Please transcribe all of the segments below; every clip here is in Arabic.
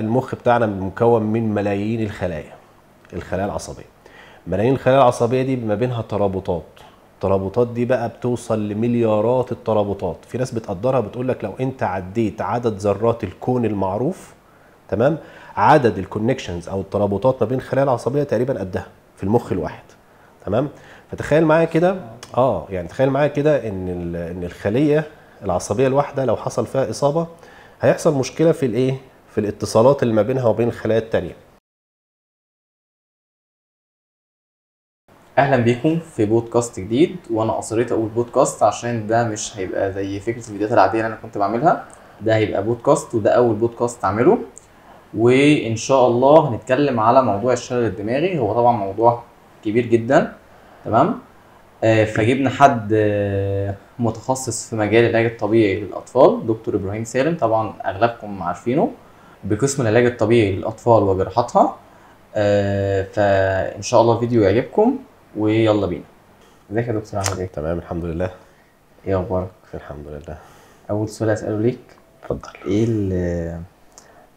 المخ بتاعنا مكون من ملايين الخلايا الخلايا العصبية. ملايين الخلايا العصبية دي ما بينها ترابطات. الترابطات دي بقى بتوصل لمليارات الترابطات. في ناس بتقدرها بتقول لك لو انت عديت عدد ذرات الكون المعروف تمام؟ عدد الكونكشنز أو الترابطات ما بين الخلايا العصبية تقريبا قدها في المخ الواحد تمام؟ فتخيل معايا كده آه يعني تخيل معايا كده إن إن الخلية العصبية الواحدة لو حصل فيها إصابة هيحصل مشكلة في الإيه؟ في الاتصالات اللي ما بينها وبين الخلايا التانية. أهلا بيكم في بودكاست جديد وأنا اصريت أقول بودكاست عشان ده مش هيبقى زي فكرة الفيديوهات العادية اللي أنا كنت بعملها. ده هيبقى بودكاست وده أول بودكاست أعمله. وإن شاء الله هنتكلم على موضوع الشلل الدماغي. هو طبعا موضوع كبير جدا تمام؟ آه، فجبنا حد آه، متخصص في مجال العلاج الطبيعي للأطفال دكتور إبراهيم سالم. طبعا أغلبكم عارفينه. بقسم العلاج الطبيعي للأطفال وجراحتها آه، فإن شاء الله الفيديو يعجبكم ويلا بينا. ازيك يا دكتور؟ عامل إيه؟ تمام الحمد لله. إيه أخبارك؟ الحمد لله. أول سؤال أسأله ليك. اتفضل. إيه اللي إيه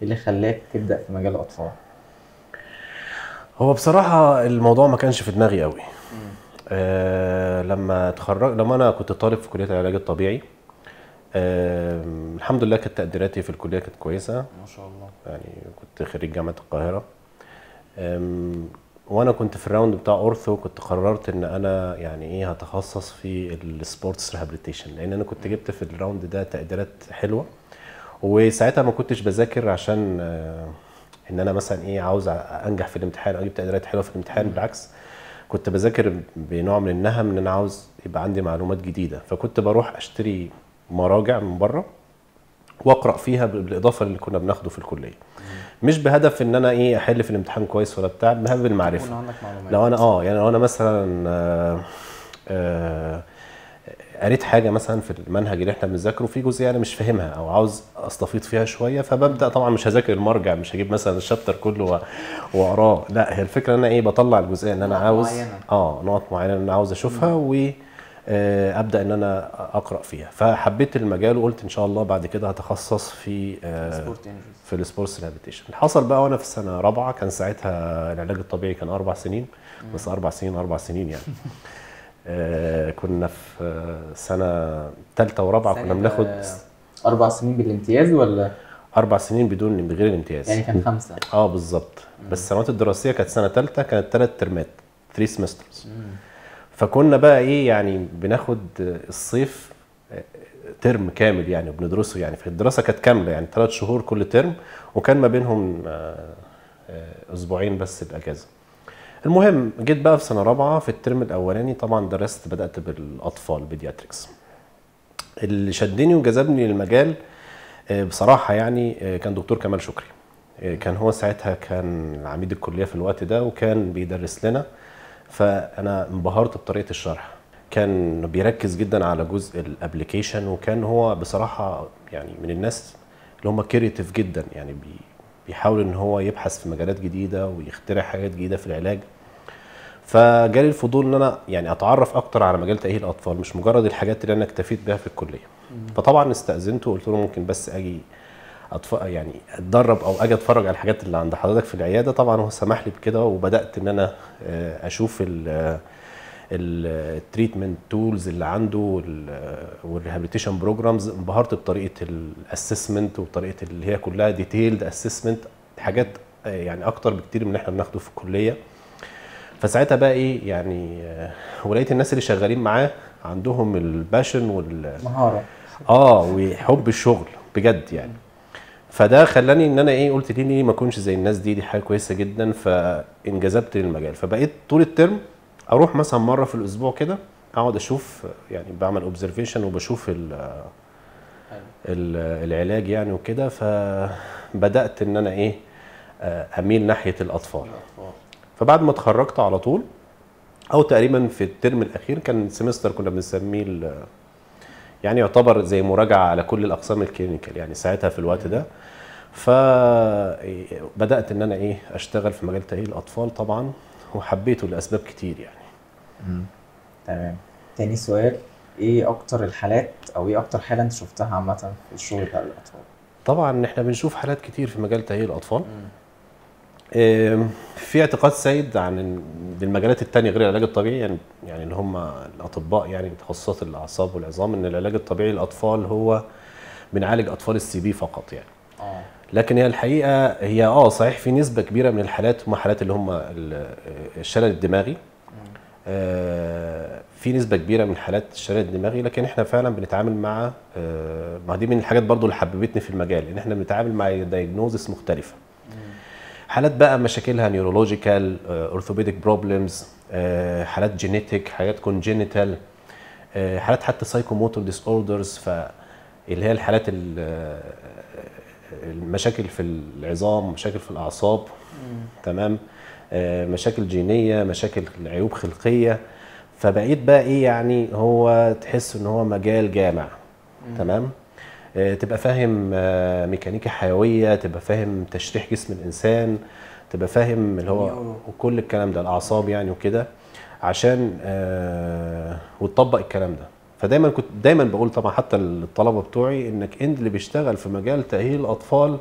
اللي خلاك تبدأ في مجال الأطفال؟ هو بصراحة الموضوع ما كانش في دماغي قوي آه لما اتخرج لما أنا كنت طالب في كلية العلاج الطبيعي الحمد لله كانت تقديراتي في الكلية كانت كويسة. ما شاء الله. يعني كنت خريج جامعة القاهرة. أم، وأنا كنت في ال round بتاع ortho كنت قررت إن أنا يعني إيه هتخصص في ال sports rehabilitation لأن أنا كنت جبت في ال round ده تقديرات حلوة. وساعتها ما كنتش بذاكر عشان آه، إن أنا مثلا إيه عاوز أنجح في الامتحان أو أجيب تقديرات حلوة في الامتحان. بالعكس كنت بذاكر بنوع من النهم إن أنا عاوز يبقى عندي معلومات جديدة. فكنت بروح أشتري مراجع من بره واقرأ فيها بالإضافة اللي كنا بناخده في الكلية. مش بهدف إن أنا إيه أحل في الامتحان كويس ولا بتاع بهدف المعرفة. لو أنا آه يعني لو أنا مثلا آه آه قريت حاجة مثلا في المنهج اللي إحنا بنذاكره في جزئية أنا مش فاهمها أو عاوز أستفيض فيها شوية فببدأ طبعا مش هذاكر المرجع مش هجيب مثلا الشابتر كله وأقراه. لا هي الفكرة إن أنا إيه بطلع الجزئية إن أنا عاوز معينة. آه نقط معينة أنا عاوز أشوفها و أبدأ إن أنا أقرأ فيها. فحبيت المجال وقلت إن شاء الله بعد كده هتخصص في آه، injuries في ال sports rehabilitation اللي حصل بقى وأنا في سنه رابعة كان ساعتها العلاج الطبيعي كان أربع سنين بس أربع سنين أربع سنين يعني. آه كنا في آه، سنة ثالثه ورابعة كنا بناخد أربع سنين بالامتياز ولا؟ أربع سنين بدون بغير الامتياز. يعني كان خمسة؟ آه بالظبط. بس السنوات الدراسية كانت سنة ثالثه كانت ثلاث ترمات 3 semesters فكنا بقى إيه يعني بناخد الصيف ترم كامل يعني وبندرسه يعني. فالدراسة كانت كاملة يعني ثلاث شهور كل ترم وكان ما بينهم آه، أسبوعين بس الاجازه المهم جيت بقى في سنة رابعة في الترم الأولاني طبعا درست بدأت بالأطفال pediatrics اللي شدني وجذبني للمجال آه، بصراحة يعني آه، كان دكتور كمال شكري. كان هو ساعتها كان عميد الكلية في الوقت ده وكان بيدرس لنا. فأنا انبهرت بطريقة الشرح. كان بيركز جدا على جزء ال application وكان هو بصراحة يعني من الناس اللي هم creative جدا. يعني بي بيحاول إن هو يبحث في مجالات جديدة ويخترع حاجات جديدة في العلاج. فجالي الفضول إن أنا يعني أتعرف أكتر على مجال تأهيل الأطفال مش مجرد الحاجات اللي أنا اكتفيت بيها في الكلية. فطبعا استاذنته وقلت له ممكن بس أجي أتف... يعني أتدرب أو أجي أتفرج على الحاجات اللي عند حضرتك في العيادة. طبعا هو سمح لي بكده وبدأت إن أنا آه، أشوف ال ال treatment tools اللي عنده وال rehabilitation programs انبهرت بطريقة ال assessment وطريقة اللي هي كلها detailed assessment حاجات آه، يعني أكتر بكتير من اللي إحنا بناخده في الكلية. فساعتها بقى إيه يعني آه، ولقيت الناس اللي شغالين معاه عندهم ال passion وال مهارة. آه وحب الشغل بجد يعني. فده خلاني إن أنا إيه قلت ليه ما اكونش زي الناس دي دي حاجة كويسة جدا فإنجذبت للمجال. فبقيت طول الترم أروح مثلا مرة في الأسبوع كده أقعد أشوف يعني بعمل observation وبشوف ال ال- العلاج يعني وكده. فبدأت إن أنا إيه آه، أميل ناحية الأطفال. فبعد ما اتخرجت على طول أو تقريبا في الترم الأخير كان semester كنا بنسميه يعني يعتبر زي مراجعة على كل الأقسام ال clinical يعني ساعتها في الوقت ده. فبدات إن أنا إيه أشتغل في مجال تأهيل الأطفال طبعا وحبيته لأسباب كتير يعني. تمام. تاني سؤال إيه أكتر الحالات أو إيه أكتر حالة أنت شفتها عامة في الشغل بتاع الأطفال؟ طبعا إحنا بنشوف حالات كتير في مجال تأهيل الأطفال. آم، في اعتقاد سائد عن المجالات التانية غير العلاج الطبيعي يعني يعني اللي هم الأطباء يعني تخصصات الأعصاب والعظام إن العلاج الطبيعي للأطفال هو بنعالج أطفال ال CP فقط يعني. آه. لكن هي الحقيقة هي آه صحيح في نسبة كبيرة من الحالات هم حالات اللي هم ال- الشلل الدماغي. آه، في نسبة كبيرة من حالات الشلل الدماغي لكن إحنا فعلا بنتعامل مع آه، ما دي من الحاجات برضو اللي حببتني في المجال إن إحنا بنتعامل مع diagnosis مختلفة. حالات بقى مشاكلها neurological orthopedic problems حالات genetic حالات congenital حالات حتى psychomotor disorders فاللي هي الحالات ال- المشاكل في العظام مشاكل في الأعصاب. تمام؟ آه، مشاكل جينية مشاكل عيوب خلقية. فبقيت بقى إيه يعني هو تحس إن هو مجال جامع. تمام؟ آه، تبقى فاهم آه، ميكانيكا حيوية تبقى فاهم تشريح جسم الإنسان تبقى فاهم اللي هو. وكل الكلام ده الأعصاب يعني وكده عشان آه وتطبق الكلام ده. فدايما كنت دايما بقول طبعا حتى للطلبة بتوعي إنك انت اللي بيشتغل في مجال تأهيل الأطفال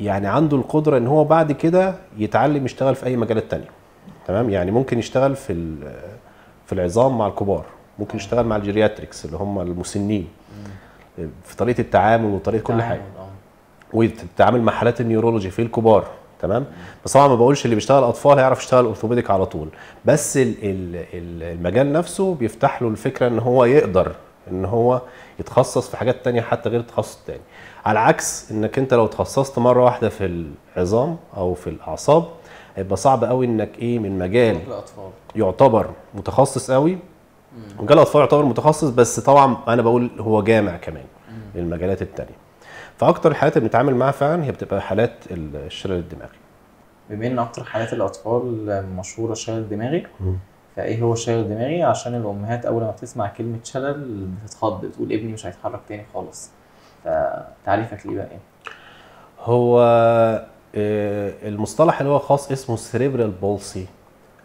يعني عنده القدرة إن هو بعد كده يتعلم يشتغل في أي مجالات تانية تمام؟ يعني ممكن يشتغل في في العظام مع الكبار ممكن يشتغل مع ال geriatrics اللي هم المسنين. في طريقة التعامل وطريقة كل حاجة. آه. وتتعامل مع حالات ال neurology في الكبار تمام؟ بس طبعا ما بقولش اللي بيشتغل أطفال هيعرف يشتغل orthopedic على طول. بس ال- ال- ال- المجال نفسه بيفتح له الفكرة إن هو يقدر إن هو يتخصص في حاجات تانية حتى غير التخصص التاني. على عكس إنك أنت لو تخصصت مرة واحدة في العظام أو في الأعصاب هيبقى صعب قوي إنك إيه من مجال يعتبر متخصص قوي مجال الأطفال يعتبر متخصص بس طبعا أنا بقول هو جامع كمان للمجالات التانية. فأكتر الحالات اللي بنتعامل معاها فعلا هي بتبقى حالات الشلل الدماغي. بما إن أكتر حالات الأطفال مشهورة الشلل الدماغي فإيه هو الشلل الدماغي؟ عشان الأمهات أول ما بتسمع كلمة شلل بتتخض بتقول ابني مش هيتحرك تاني خالص. فتعريفك ليه بقى إيه؟ هو آه، المصطلح اللي هو خاص اسمه سريبرال بولسي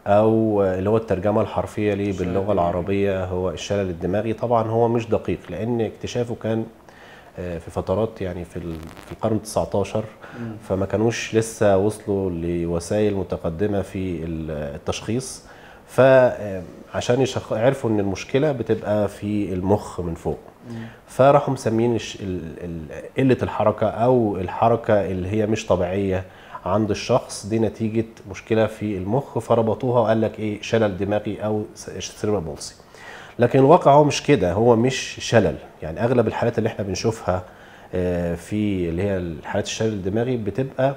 أو آه، اللي هو الترجمة الحرفية ليه باللغة. العربية هو الشلل الدماغي. طبعا هو مش دقيق لأن اكتشافه كان آه، في فترات يعني في في القرن 19 فما كانوش لسه وصلوا لوسائل متقدمة في ال- التشخيص. فعشان يشخ... عرفوا إن المشكلة بتبقى في المخ من فوق. فراحوا مسمين قلة الحركة أو الحركة اللي هي مش طبيعية. عند الشخص دي نتيجة مشكلة في المخ فربطوها وقال لك إيه شلل دماغي أو سيربرال بولسي لكن الواقع هو مش كده هو مش شلل. يعني أغلب الحالات اللي إحنا بنشوفها آه، في اللي هي الحالات الشلل الدماغي بتبقى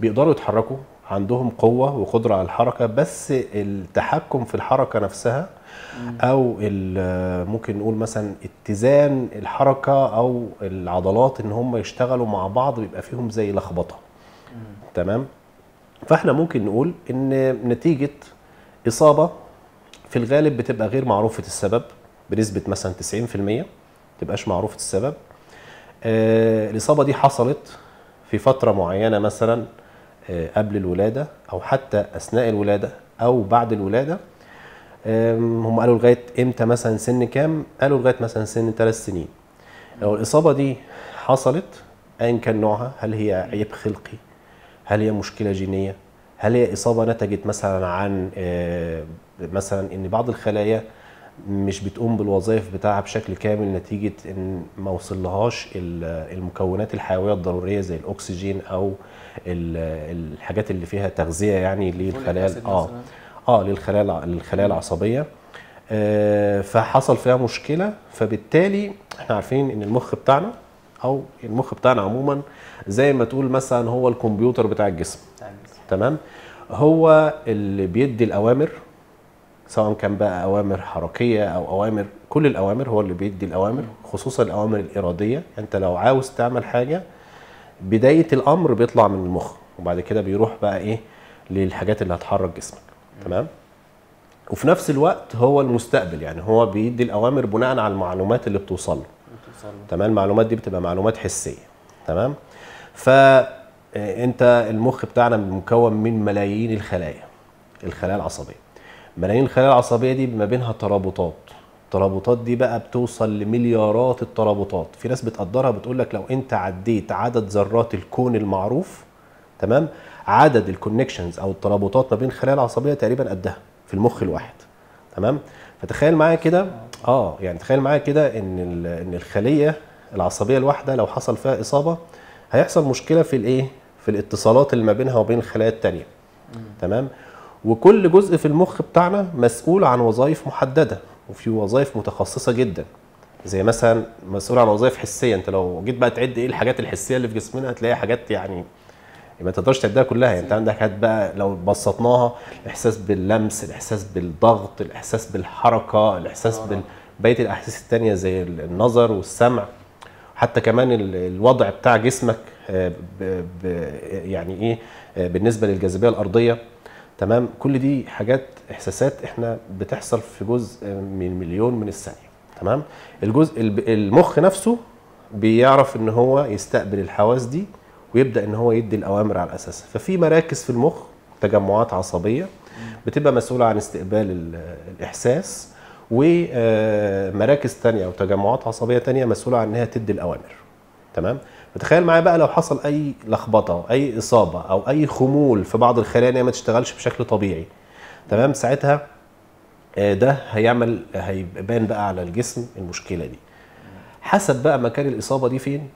بيقدروا يتحركوا عندهم قوة وقدرة على الحركة بس التحكم في الحركة نفسها أو ممكن نقول مثلا اتزان الحركة أو العضلات إن هم يشتغلوا مع بعض بيبقى فيهم زي لخبطة. تمام؟ فاحنا ممكن نقول إن نتيجة إصابة في الغالب بتبقى غير معروفة السبب بنسبة مثلا 90% ما تبقاش معروفة السبب. آه الإصابة دي حصلت في فترة معينة مثلا آه قبل الولادة أو حتى أثناء الولادة أو بعد الولادة. هم قالوا لغاية إمتى مثلا سن كام؟ قالوا لغاية مثلا سن ثلاث سنين. لو الإصابة دي حصلت ايا كان نوعها هل هي عيب خلقي؟ هل هي مشكلة جينية هل هي إصابة نتجت مثلا عن آه، مثلا إن بعض الخلايا مش بتقوم بالوظائف بتاعها بشكل كامل نتيجة إن ما وصلهاش ال- المكونات الحيوية الضرورية زي الأكسجين أو ال- الحاجات اللي فيها تغذية يعني للخلايا آه. آه للخلايا للخلايا العصبية آه، فحصل فيها مشكلة فبالتالي إحنا عارفين إن المخ بتاعنا أو المخ بتاعنا عموما زي ما تقول مثلا هو الكمبيوتر بتاع الجسم. تمام هو اللي بيدي الأوامر سواء كان بقى أوامر حركية أو أوامر كل الأوامر هو اللي بيدي الأوامر خصوصا الأوامر الإرادية أنت لو عاوز تعمل حاجة بداية الأمر بيطلع من المخ وبعد كده بيروح بقى إيه للحاجات اللي هتحرك جسمك تمام وفي نفس الوقت هو المستقبل يعني هو بيدي الأوامر بناء على المعلومات اللي بتوصل له. تمام؟ المعلومات دي بتبقى معلومات حسية تمام؟ فانت المخ بتاعنا مكون من ملايين الخلايا الخلايا العصبية. ملايين الخلايا العصبية دي ما بينها ترابطات. الترابطات دي بقى بتوصل لمليارات الترابطات. في ناس بتقدرها بتقول لك لو انت عديت عدد ذرات الكون المعروف تمام؟ عدد الكونكشنز أو الترابطات ما بين الخلايا العصبية تقريبا قدها في المخ الواحد تمام؟ فتخيل معايا كده آه يعني تخيل معايا كده إن إن الخلية العصبية الواحدة لو حصل فيها إصابة هيحصل مشكلة في الإيه؟ في الاتصالات اللي ما بينها وبين الخلايا التانية. تمام؟ وكل جزء في المخ بتاعنا مسؤول عن وظائف محددة وفي وظائف متخصصة جدا. زي مثلا مسؤول عن وظائف حسية. أنت لو جيت بقى تعد إيه الحاجات الحسية اللي في جسمنا هتلاقي حاجات يعني ما تقدرش تعدها كلها. يعني انت عندك حاجات بقى لو بسطناها الإحساس باللمس الإحساس بالضغط الإحساس بالحركة الإحساس آه. بقيه الأحاسيس التانية زي النظر والسمع. حتى كمان ال- الوضع بتاع جسمك آه، يعني إيه آه، بالنسبة للجاذبية الأرضية. تمام؟ كل دي حاجات إحساسات إحنا بتحصل في جزء من مليون من الثانية. تمام؟ الجزء المخ نفسه بيعرف إن هو يستقبل الحواس دي ويبدأ إن هو يدي الأوامر على اساسها ففي مراكز في المخ تجمعات عصبية بتبقى مسؤولة عن استقبال ال- الإحساس ومراكز تانية أو تجمعات عصبية تانية مسؤولة عن إنها تدي الأوامر. تمام؟ فتخيل معايا بقى لو حصل أي لخبطة أي إصابة أو أي خمول في بعض الخلايا إن هي ما تشتغلش بشكل طبيعي. تمام؟ ساعتها آه، ده هيعمل هيبان بقى على الجسم المشكلة دي. حسب بقى مكان الإصابة دي فين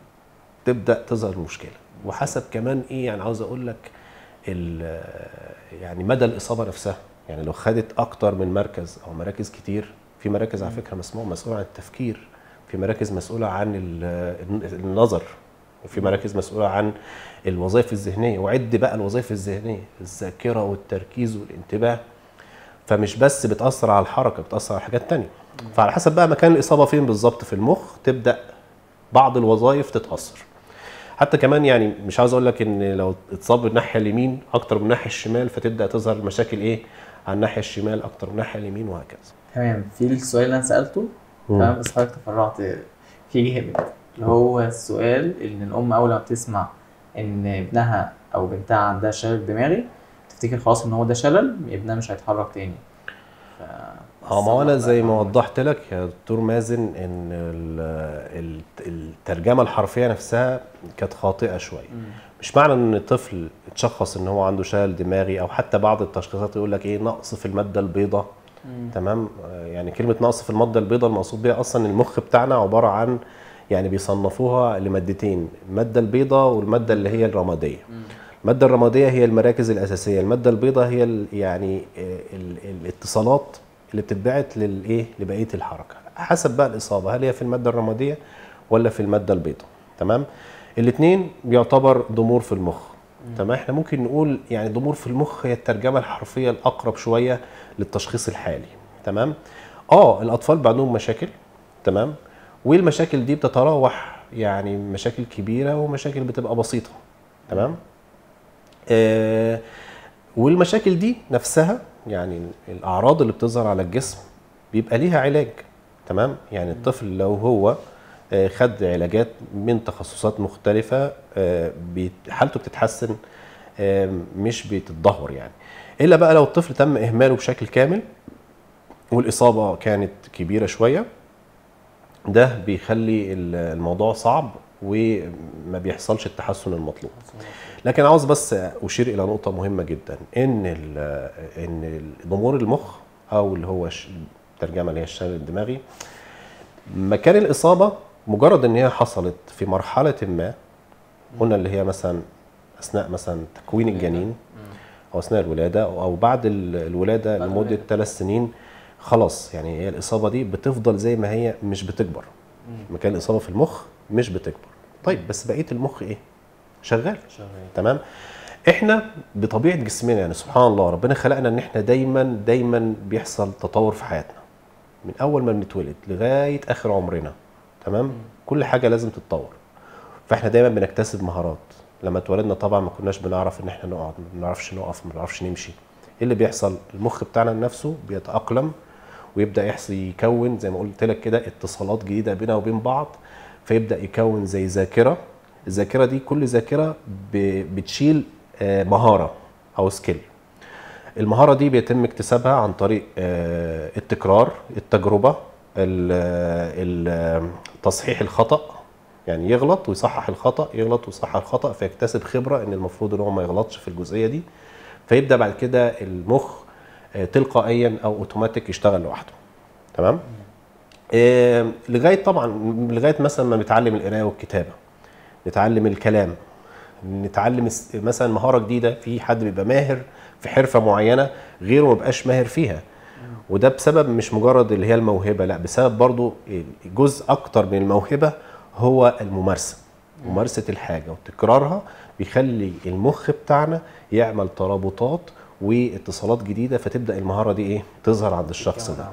تبدأ تظهر المشكلة. وحسب كمان إيه يعني عاوز أقول لك ال- يعني مدى الإصابة نفسها. يعني لو خدت أكتر من مركز أو مراكز كتير في مراكز على فكرة مسؤوله عن التفكير في مراكز مسؤولة عن ال- النظر وفي مراكز مسؤولة عن الوظائف الذهنية. وعد بقى الوظائف الذهنية الذاكرة والتركيز والانتباه. فمش بس بتأثر على الحركة بتأثر على حاجات تانية. فعلى حسب بقى مكان الإصابة فين بالظبط في المخ تبدأ بعض الوظائف تتأثر. حتى كمان يعني مش عاوز أقول لك إن لو اتصاب بالناحيه اليمين أكتر من الناحية الشمال فتبدأ تظهر المشاكل إيه؟ على الناحية الشمال أكتر من الناحية اليمين وهكذا. تمام. في السؤال اللي أنا سألته. تمام. بس حضرتك تفرعت. فيه جامد اللي هو السؤال إن الأم أول ما بتسمع إن ابنها أو بنتها عندها شلل دماغي تفتكر خلاص إن هو ده شلل؟ ابنها مش هيتحرك تاني. ف... آه ما أنا زي ما وضحت لك يا دكتور مازن إن ال- ال- الترجمة الحرفية نفسها كانت خاطئة شوية. مش معنى إن الطفل اتشخص إن هو عنده شلل دماغي أو حتى بعض التشخيصات يقول لك إيه نقص في المادة البيضاء. تمام يعني كلمة نقص في المادة البيضاء المقصود بيها أصلا المخ بتاعنا عبارة عن يعني بيصنفوها لمادتين المادة البيضاء والمادة اللي هي الرمادية. المادة الرمادية هي المراكز الأساسية. المادة البيضاء هي ال- يعني آه، ال- الاتصالات اللي بتتبعت للايه لبقية الحركة. حسب بقى الإصابة هل هي في المادة الرمادية ولا في المادة البيضاء. تمام؟ الاثنين بيعتبر ضمور في المخ. تمام؟ إحنا ممكن نقول يعني ضمور في المخ هي الترجمة الحرفية الأقرب شوية للتشخيص الحالي. تمام؟ آه الأطفال بقى عندهم مشاكل. تمام؟ والمشاكل دي بتتراوح يعني مشاكل كبيرة ومشاكل بتبقى بسيطة. تمام؟ والمشاكل دي نفسها يعني الأعراض اللي بتظهر على الجسم بيبقى ليها علاج تمام؟ يعني الطفل لو هو آه، خد علاجات من تخصصات مختلفة آه، حالته بتتحسن آه، مش بتتدهور يعني. إلا بقى لو الطفل تم إهماله بشكل كامل والإصابة كانت كبيرة شوية ده بيخلي ال- الموضوع صعب وما بيحصلش التحسن المطلوب. لكن عاوز بس أشير إلى نقطة مهمة جدا إن ال- إن ضمور المخ أو اللي هو الترجمه اللي هي الشلل الدماغي مكان الإصابة مجرد إن هي حصلت في مرحلة ما قلنا اللي هي مثلا أثناء مثلا تكوين الجنين أو أثناء الولادة أو أو بعد ال- الولادة لمدة. ثلاث سنين خلاص يعني هي الإصابة دي بتفضل زي ما هي مش بتكبر. مكان الإصابة في المخ مش بتكبر. طيب بس بقية المخ إيه؟ شغال. شغال. تمام؟ إحنا بطبيعة جسمنا يعني سبحان الله ربنا خلقنا إن إحنا دايما دايما بيحصل تطور في حياتنا. من أول ما بنتولد لغاية آخر عمرنا. تمام؟ كل حاجة لازم تتطور. فإحنا دايما بنكتسب مهارات. لما اتولدنا طبعا ما كناش بنعرف إن إحنا نقعد ما بنعرفش نقف ما بنعرفش نمشي. إيه اللي بيحصل؟ المخ بتاعنا نفسه بيتأقلم ويبدأ يحصل يكون زي ما قلت لك كده اتصالات جديدة بينها وبين بعض فيبدأ يكون زي ذاكرة. الذاكرة دي كل ذاكرة بتشيل آه، مهارة أو skill المهارة دي بيتم اكتسابها عن طريق آه، التكرار التجربة ال- ال- تصحيح الخطأ يعني يغلط ويصحح الخطأ يغلط ويصحح الخطأ فيكتسب خبرة إن المفروض إن هو ما يغلطش في الجزئية دي. فيبدأ بعد كده المخ آه، تلقائيا أو أوتوماتيك يشتغل لوحده. تمام؟ لغاية طبعا لغاية مثلا ما نتعلم القراية والكتابة. نتعلم الكلام نتعلم مثلا مهارة جديدة في حد بيبقى ماهر في حرفة معينة غيره ما بقاش ماهر فيها. وده بسبب مش مجرد اللي هي الموهبة لا بسبب برضو جزء أكتر من الموهبة هو الممارسة. ممارسة الحاجة وتكرارها بيخلي المخ بتاعنا يعمل ترابطات واتصالات جديدة فتبدأ المهارة دي إيه؟ تظهر عند الشخص ده.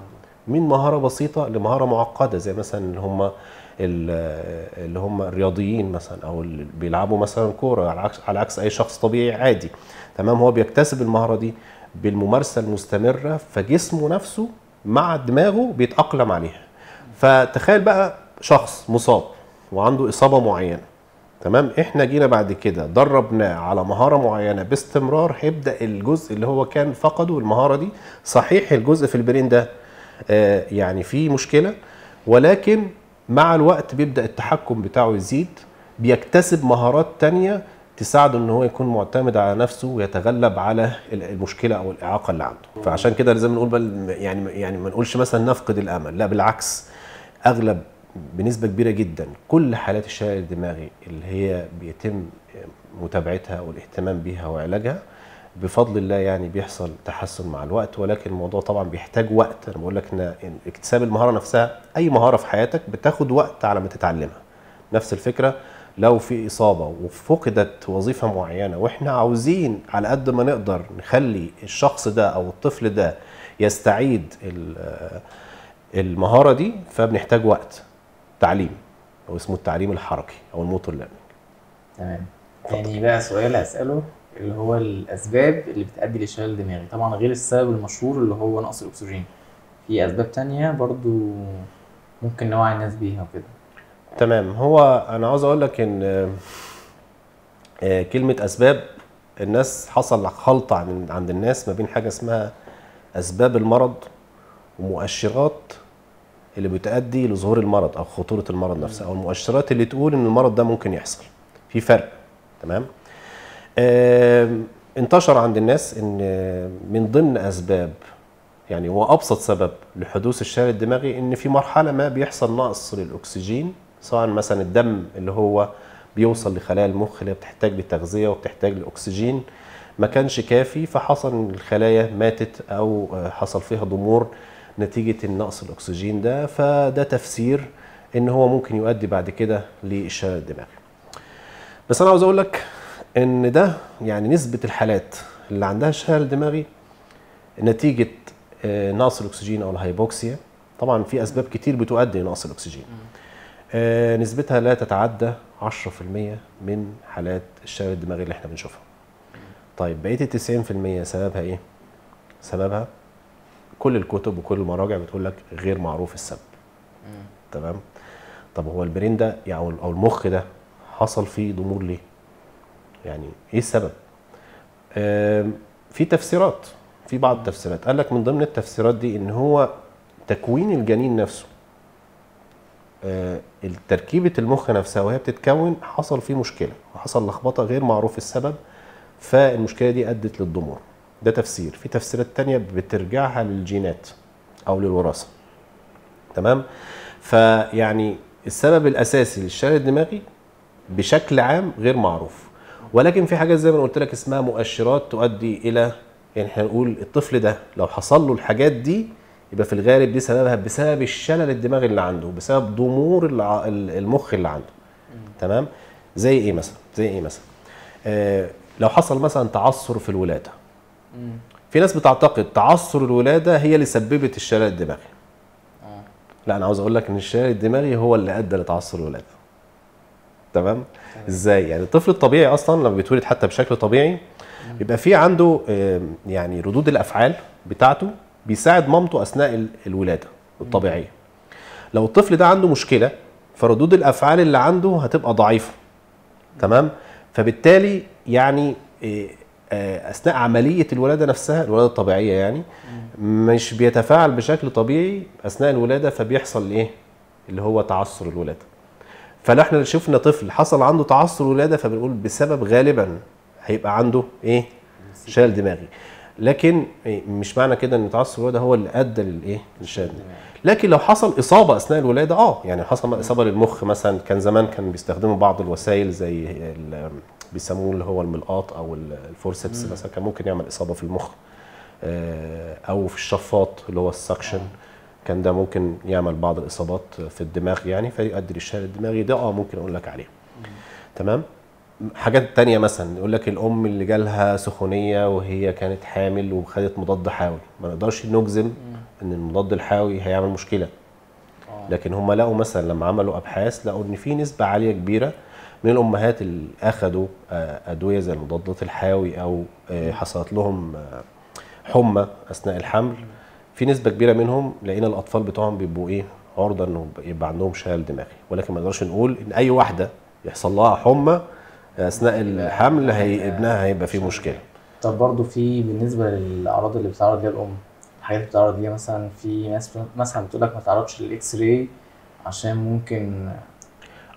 من مهارة بسيطة لمهارة معقدة زي مثلا اللي هم اللي هم الرياضيين مثلا أو اللي بيلعبوا مثلا كورة على عكس على عكس أي شخص طبيعي عادي. تمام؟ هو بيكتسب المهارة دي بالممارسة المستمرة فجسمه نفسه مع دماغه بيتأقلم عليها. فتخيل بقى شخص مصاب وعنده إصابة معينة. تمام؟ إحنا جينا بعد كده دربناه على مهارة معينة باستمرار هيبدأ الجزء اللي هو كان فقده المهارة دي. صحيح الجزء في البرين ده آه يعني فيه مشكلة ولكن مع الوقت بيبدأ التحكم بتاعه يزيد بيكتسب مهارات تانية تساعده إن هو يكون معتمد على نفسه ويتغلب على المشكلة أو الإعاقة اللي عنده. فعشان كده لازم نقول يعني يعني ما نقولش مثلا نفقد الأمل لا بالعكس أغلب بنسبة كبيرة جدا كل حالات الشلل الدماغي اللي هي بيتم متابعتها والاهتمام بيها وعلاجها بفضل الله يعني بيحصل تحسن مع الوقت ولكن الموضوع طبعا بيحتاج وقت. أنا بقول لك إن اكتساب المهارة نفسها أي مهارة في حياتك بتاخد وقت على ما تتعلمها. نفس الفكرة لو في إصابة وفقدت وظيفة معينة وإحنا عاوزين على قد ما نقدر نخلي الشخص ده أو الطفل ده يستعيد المهارة دي فبنحتاج وقت. تعليم أو اسمه التعليم الحركي أو الموتور ليرنينج. تمام. يعني بقى سؤال أسأله. اللي هو الأسباب اللي بتؤدي للشلل الدماغي طبعا غير السبب المشهور اللي هو نقص الأكسجين. في أسباب تانية برضو ممكن نوعي الناس بيها وكده. تمام. هو أنا عاوز أقول لك إن آه، كلمة أسباب الناس حصل خلط عن- عند الناس ما بين حاجة اسمها أسباب المرض ومؤشرات اللي بتؤدي لظهور المرض أو خطورة المرض نفسه أو المؤشرات اللي تقول إن المرض ده ممكن يحصل. في فرق. تمام؟ انتشر عند الناس إن من ضمن أسباب يعني هو أبسط سبب لحدوث الشلل الدماغي إن في مرحلة ما بيحصل نقص للأكسجين سواء مثلا الدم اللي هو بيوصل لخلايا المخ اللي بتحتاج للتغذية وبتحتاج لاكسجين ما كانش كافي فحصل الخلايا ماتت أو حصل فيها ضمور نتيجة النقص الأكسجين ده فده تفسير إن هو ممكن يؤدي بعد كده للشلل الدماغي بس أنا عاوز أقول لك إن ده يعني نسبة الحالات اللي عندها شلل دماغي نتيجة آه، نقص الأكسجين أو ال hypoxia طبعا في أسباب كتير بتؤدي لنقص الأكسجين. آه، نسبتها لا تتعدى 10% من حالات الشلل الدماغي اللي إحنا بنشوفها. طيب بقيه ال 90% سببها إيه؟ سببها كل الكتب وكل المراجع بتقول لك غير معروف السبب. تمام؟ طب هو البرين ده يعني أو أو المخ ده حصل فيه ضمور ليه؟ يعني إيه السبب؟ في تفسيرات في بعض التفسيرات. قال لك من ضمن التفسيرات دي إن هو تكوين الجنين نفسه. آه، تركيبة المخ نفسها وهي بتتكون حصل فيه مشكلة وحصل لخبطة غير معروف السبب فالمشكلة دي أدت للضمور. ده تفسير. في تفسيرات تانية بترجعها للجينات أو للوراثة. تمام؟ فيعني السبب الأساسي للشلل الدماغي بشكل عام غير معروف. ولكن في حاجات زي ما قلت لك اسمها مؤشرات تؤدي إلى يعني إحنا نقول الطفل ده لو حصل له الحاجات دي يبقى في الغالب دي سببها بسبب الشلل الدماغي اللي عنده بسبب ضمور المخ اللي عنده. تمام؟ زي إيه مثلا؟ زي إيه مثلا؟ آه لو حصل مثلا تعثر في الولادة. في ناس بتعتقد تعثر الولادة هي اللي سببت الشلل الدماغي. آه. لا أنا عاوز أقول لك إن الشلل الدماغي هو اللي أدى لتعثر الولادة. تمام؟ إزاي؟ يعني الطفل الطبيعي أصلا لما بيتولد حتى بشكل طبيعي بيبقى في عنده يعني ردود الأفعال بتاعته بيساعد مامته أثناء ال- الولادة الطبيعية. لو الطفل ده عنده مشكلة فردود الأفعال اللي عنده هتبقى ضعيفة تمام؟ فبالتالي يعني آه، آه، أثناء عملية الولادة نفسها الولادة الطبيعية يعني مش بيتفاعل بشكل طبيعي أثناء الولادة فبيحصل إيه؟ اللي هو تعثر الولادة. فلو إحنا شفنا طفل حصل عنده تعثر ولادة فبنقول بسبب غالبا هيبقى عنده إيه؟ شلل دماغي. لكن إيه، مش معنى كده إن تعثر الولادة هو اللي أدى للإيه؟ للشلل الدماغي لكن لو حصل إصابة أثناء الولادة آه يعني حصل إصابة للمخ مثلا كان زمان كان بيستخدموا بعض الوسائل زي بيسموه اللي هو الملقاط أو ال- ال forceps مثلا كان ممكن يعمل إصابة في المخ آه، أو في الشفاط اللي هو ال suction. كان ده ممكن يعمل بعض الإصابات في الدماغ يعني فيؤدي للشلل الدماغي. ده آه ممكن أقول لك عليه. تمام؟ حاجات تانية مثلا يقول لك الأم اللي جالها سخونية وهي كانت حامل وخدت مضاد حيوي. ما نقدرش نجزم إن المضاد الحيوي هيعمل مشكلة. آه. لكن هم لقوا مثلا لما عملوا أبحاث لقوا إن في نسبة عالية كبيرة من الأمهات اللي اخذوا آه، أدوية زي المضادات الحيوي أو آه، حصلت لهم آه، حمى أثناء الحمل. في نسبة كبيرة منهم لقينا الأطفال بتوعهم بيبقوا إيه عرضة إنه يبقى عندهم شلل دماغي. ولكن ما نقدرش نقول إن أي واحدة يحصل لها حمى أثناء الحمل هي ابنها هيبقى فيه مشكلة. طب برضو في بالنسبة للأعراض اللي بتتعرض ليها الأم الحاجات اللي بتتعرض ليها مثلا في ناس مثلا بتقول لك ما تعرضش للاكس راي عشان ممكن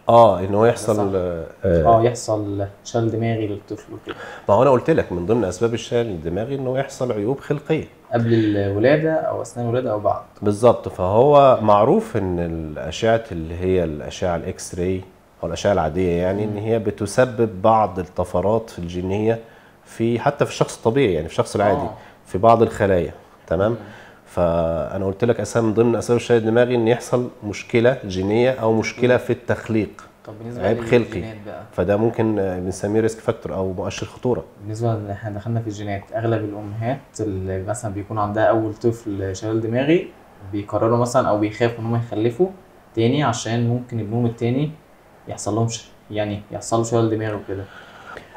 آه إن هو يحصل. آه، آه يحصل شلل دماغي للطفل وكده. ما هو أنا قلت لك من ضمن أسباب الشلل الدماغي إنه يحصل عيوب خلقية. قبل الولادة أو أثناء الولادة أو بعد بالظبط. فهو معروف إن الأشعة اللي هي الأشعة ال X-ray أو الأشعة العادية يعني إن هي بتسبب بعض الطفرات في الجينية في حتى في الشخص الطبيعي يعني في الشخص العادي آه. في بعض الخلايا. تمام؟ فأنا قلت لك أساسا من ضمن أسباب الشلل الدماغي إن يحصل مشكلة جينية أو مشكلة في التخليق. طب بالنسبة عيب خلقي. بقى. فده ممكن بنسميه risk factor أو مؤشر خطورة. بالنسبة ان إحنا دخلنا في الجينات. أغلب الأمهات اللي مثلا بيكون عندها أول طفل شلل دماغي بيقرروا مثلا أو بيخافوا إن هم يخلفوا تاني عشان ممكن ابنهم التاني يحصل لهم ش... يعني يحصل له شلل دماغي وكده.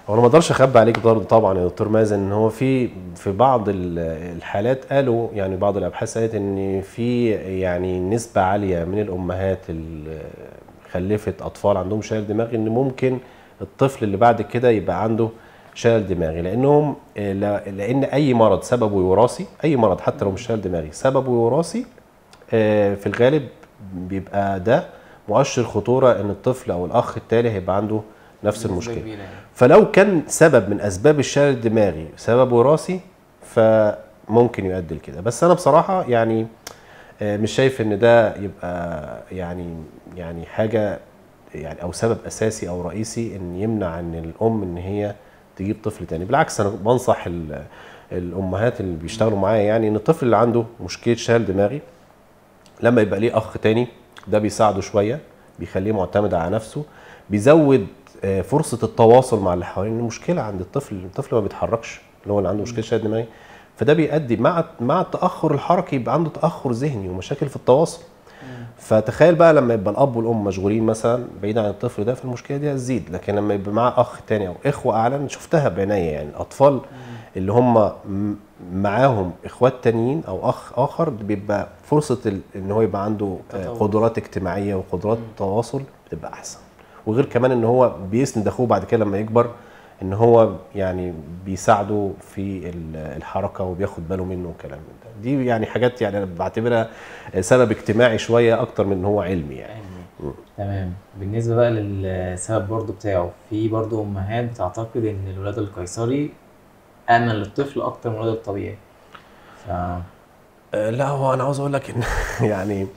هو أنا ما أقدرش أخبي عليك برضه طبعا يا دكتور مازن إن هو في في بعض ال- الحالات قالوا يعني بعض الأبحاث قالت إن في يعني نسبة عالية من الأمهات خلفت أطفال عندهم شلل دماغي إن ممكن الطفل اللي بعد كده يبقى عنده شلل دماغي. لأنهم آه، لا- لأن أي مرض سببه وراثي أي مرض حتى لو مش شلل دماغي سببه وراثي آه، في الغالب بيبقى ده مؤشر خطورة إن الطفل أو الأخ التالي هيبقى عنده نفس المشكلة. يعني. فلو كان سبب من أسباب الشلل الدماغي سبب وراثي فممكن يؤدي لكده. بس أنا بصراحة يعني آه، مش شايف إن ده يبقى يعني يعني حاجة يعني أو سبب أساسي أو رئيسي إن يمنع إن الأم إن هي تجيب طفل تاني. بالعكس أنا بنصح ال- الأمهات اللي بيشتغلوا معايا يعني إن الطفل اللي عنده مشكلة شلل دماغي لما يبقى ليه أخ تاني ده بيساعده شوية بيخليه معتمد على نفسه بيزود آه، فرصة التواصل مع اللي حواليه. المشكلة عند الطفل الطفل ما بيتحركش اللي هو اللي عنده مشكلة شلل دماغي فده بيؤدي مع مع التاخر الحركي يبقى عنده تأخر ذهني ومشاكل في التواصل. فتخيل بقى لما يبقى الأب والأم مشغولين مثلا بعيد عن الطفل ده فالمشكلة دي هتزيد. لكن لما يبقى معاه أخ تاني أو إخوة أعلى شفتها بعينيا يعني. الأطفال اللي هم معاهم إخوات تانيين أو أخ آخر بيبقى فرصة إن هو يبقى عنده آه،. قدرات اجتماعية وقدرات تواصل بتبقى أحسن. وغير كمان إن هو بيسند أخوه بعد كده لما يكبر إن هو يعني بيساعده في ال- الحركة وبياخد باله منه وكلام من ده. دي يعني حاجات يعني أنا بعتبرها سبب اجتماعي شوية أكتر من إن هو علمي يعني. علمي. تمام. بالنسبة بقى للسبب برضو بتاعه في برضو أمهات بتعتقد إن الولادة القيصري أمن للطفل أكتر من الولادة الطبيعي. ف آه، لا هو أنا عاوز أقول لك إن يعني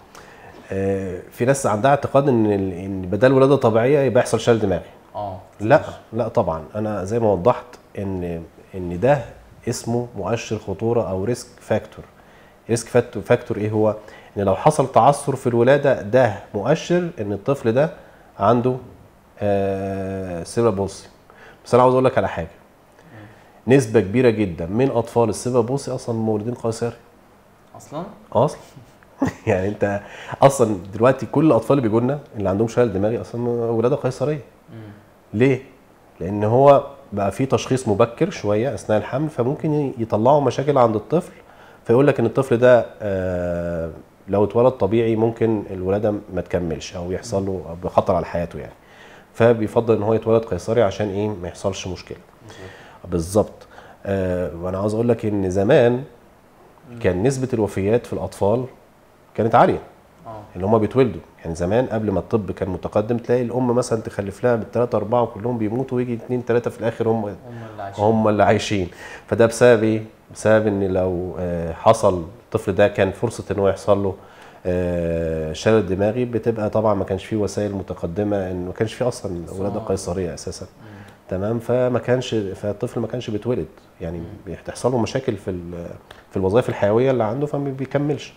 آه، في ناس عندها اعتقاد إن إن بدل ولادة طبيعية يبقى يحصل شلل دماغي. آه. لا لا طبعا. أنا زي ما وضحت إن إن ده اسمه مؤشر خطورة أو risk factor risk factor إيه هو؟ إن لو حصل تعثر في الولادة ده مؤشر إن الطفل ده عنده آه cerebral palsy بس أنا عاوز أقول لك على حاجة. نسبة كبيرة جدا من أطفال ال cerebral palsy أصلا مولودين قيصري أصلا؟ أصلا. يعني أنت أصلا دلوقتي كل الأطفال اللي بيجوا لنا اللي عندهم شلل دماغي أصلا ولادة قيصرية. ليه؟ لأن هو بقى في تشخيص مبكر شوية أثناء الحمل فممكن يطلعوا مشاكل عند الطفل فيقول لك إن الطفل ده آه، لو اتولد طبيعي ممكن الولادة ما تكملش أو يحصل له بخطر على حياته يعني. فبيفضل إن هو يتولد قيصري عشان إيه؟ ما يحصلش مشكلة. بالظبط. آه وأنا عاوز أقول لك إن زمان كان نسبة الوفيات في الأطفال كانت عالية. اللي هم بيتولدوا. يعني زمان قبل ما الطب كان متقدم تلاقي الأم مثلا تخلف لها بالثلاثه أربعة وكلهم بيموتوا ويجي اثنين ثلاثة في الآخر هم هم اللي عايشين. هم اللي عايشين فده بسبب إيه؟ بسبب إن لو آه، حصل الطفل ده كان فرصة إن هو يحصل له آه، شلل دماغي بتبقى طبعا ما كانش فيه وسائل متقدمة إن ما كانش فيه أصلا ولادة. قيصرية أساسا. تمام؟ فما كانش فالطفل ما كانش بيتولد. يعني بتحصل له مشاكل في في الوظائف الحيوية اللي عنده فما بيكملش.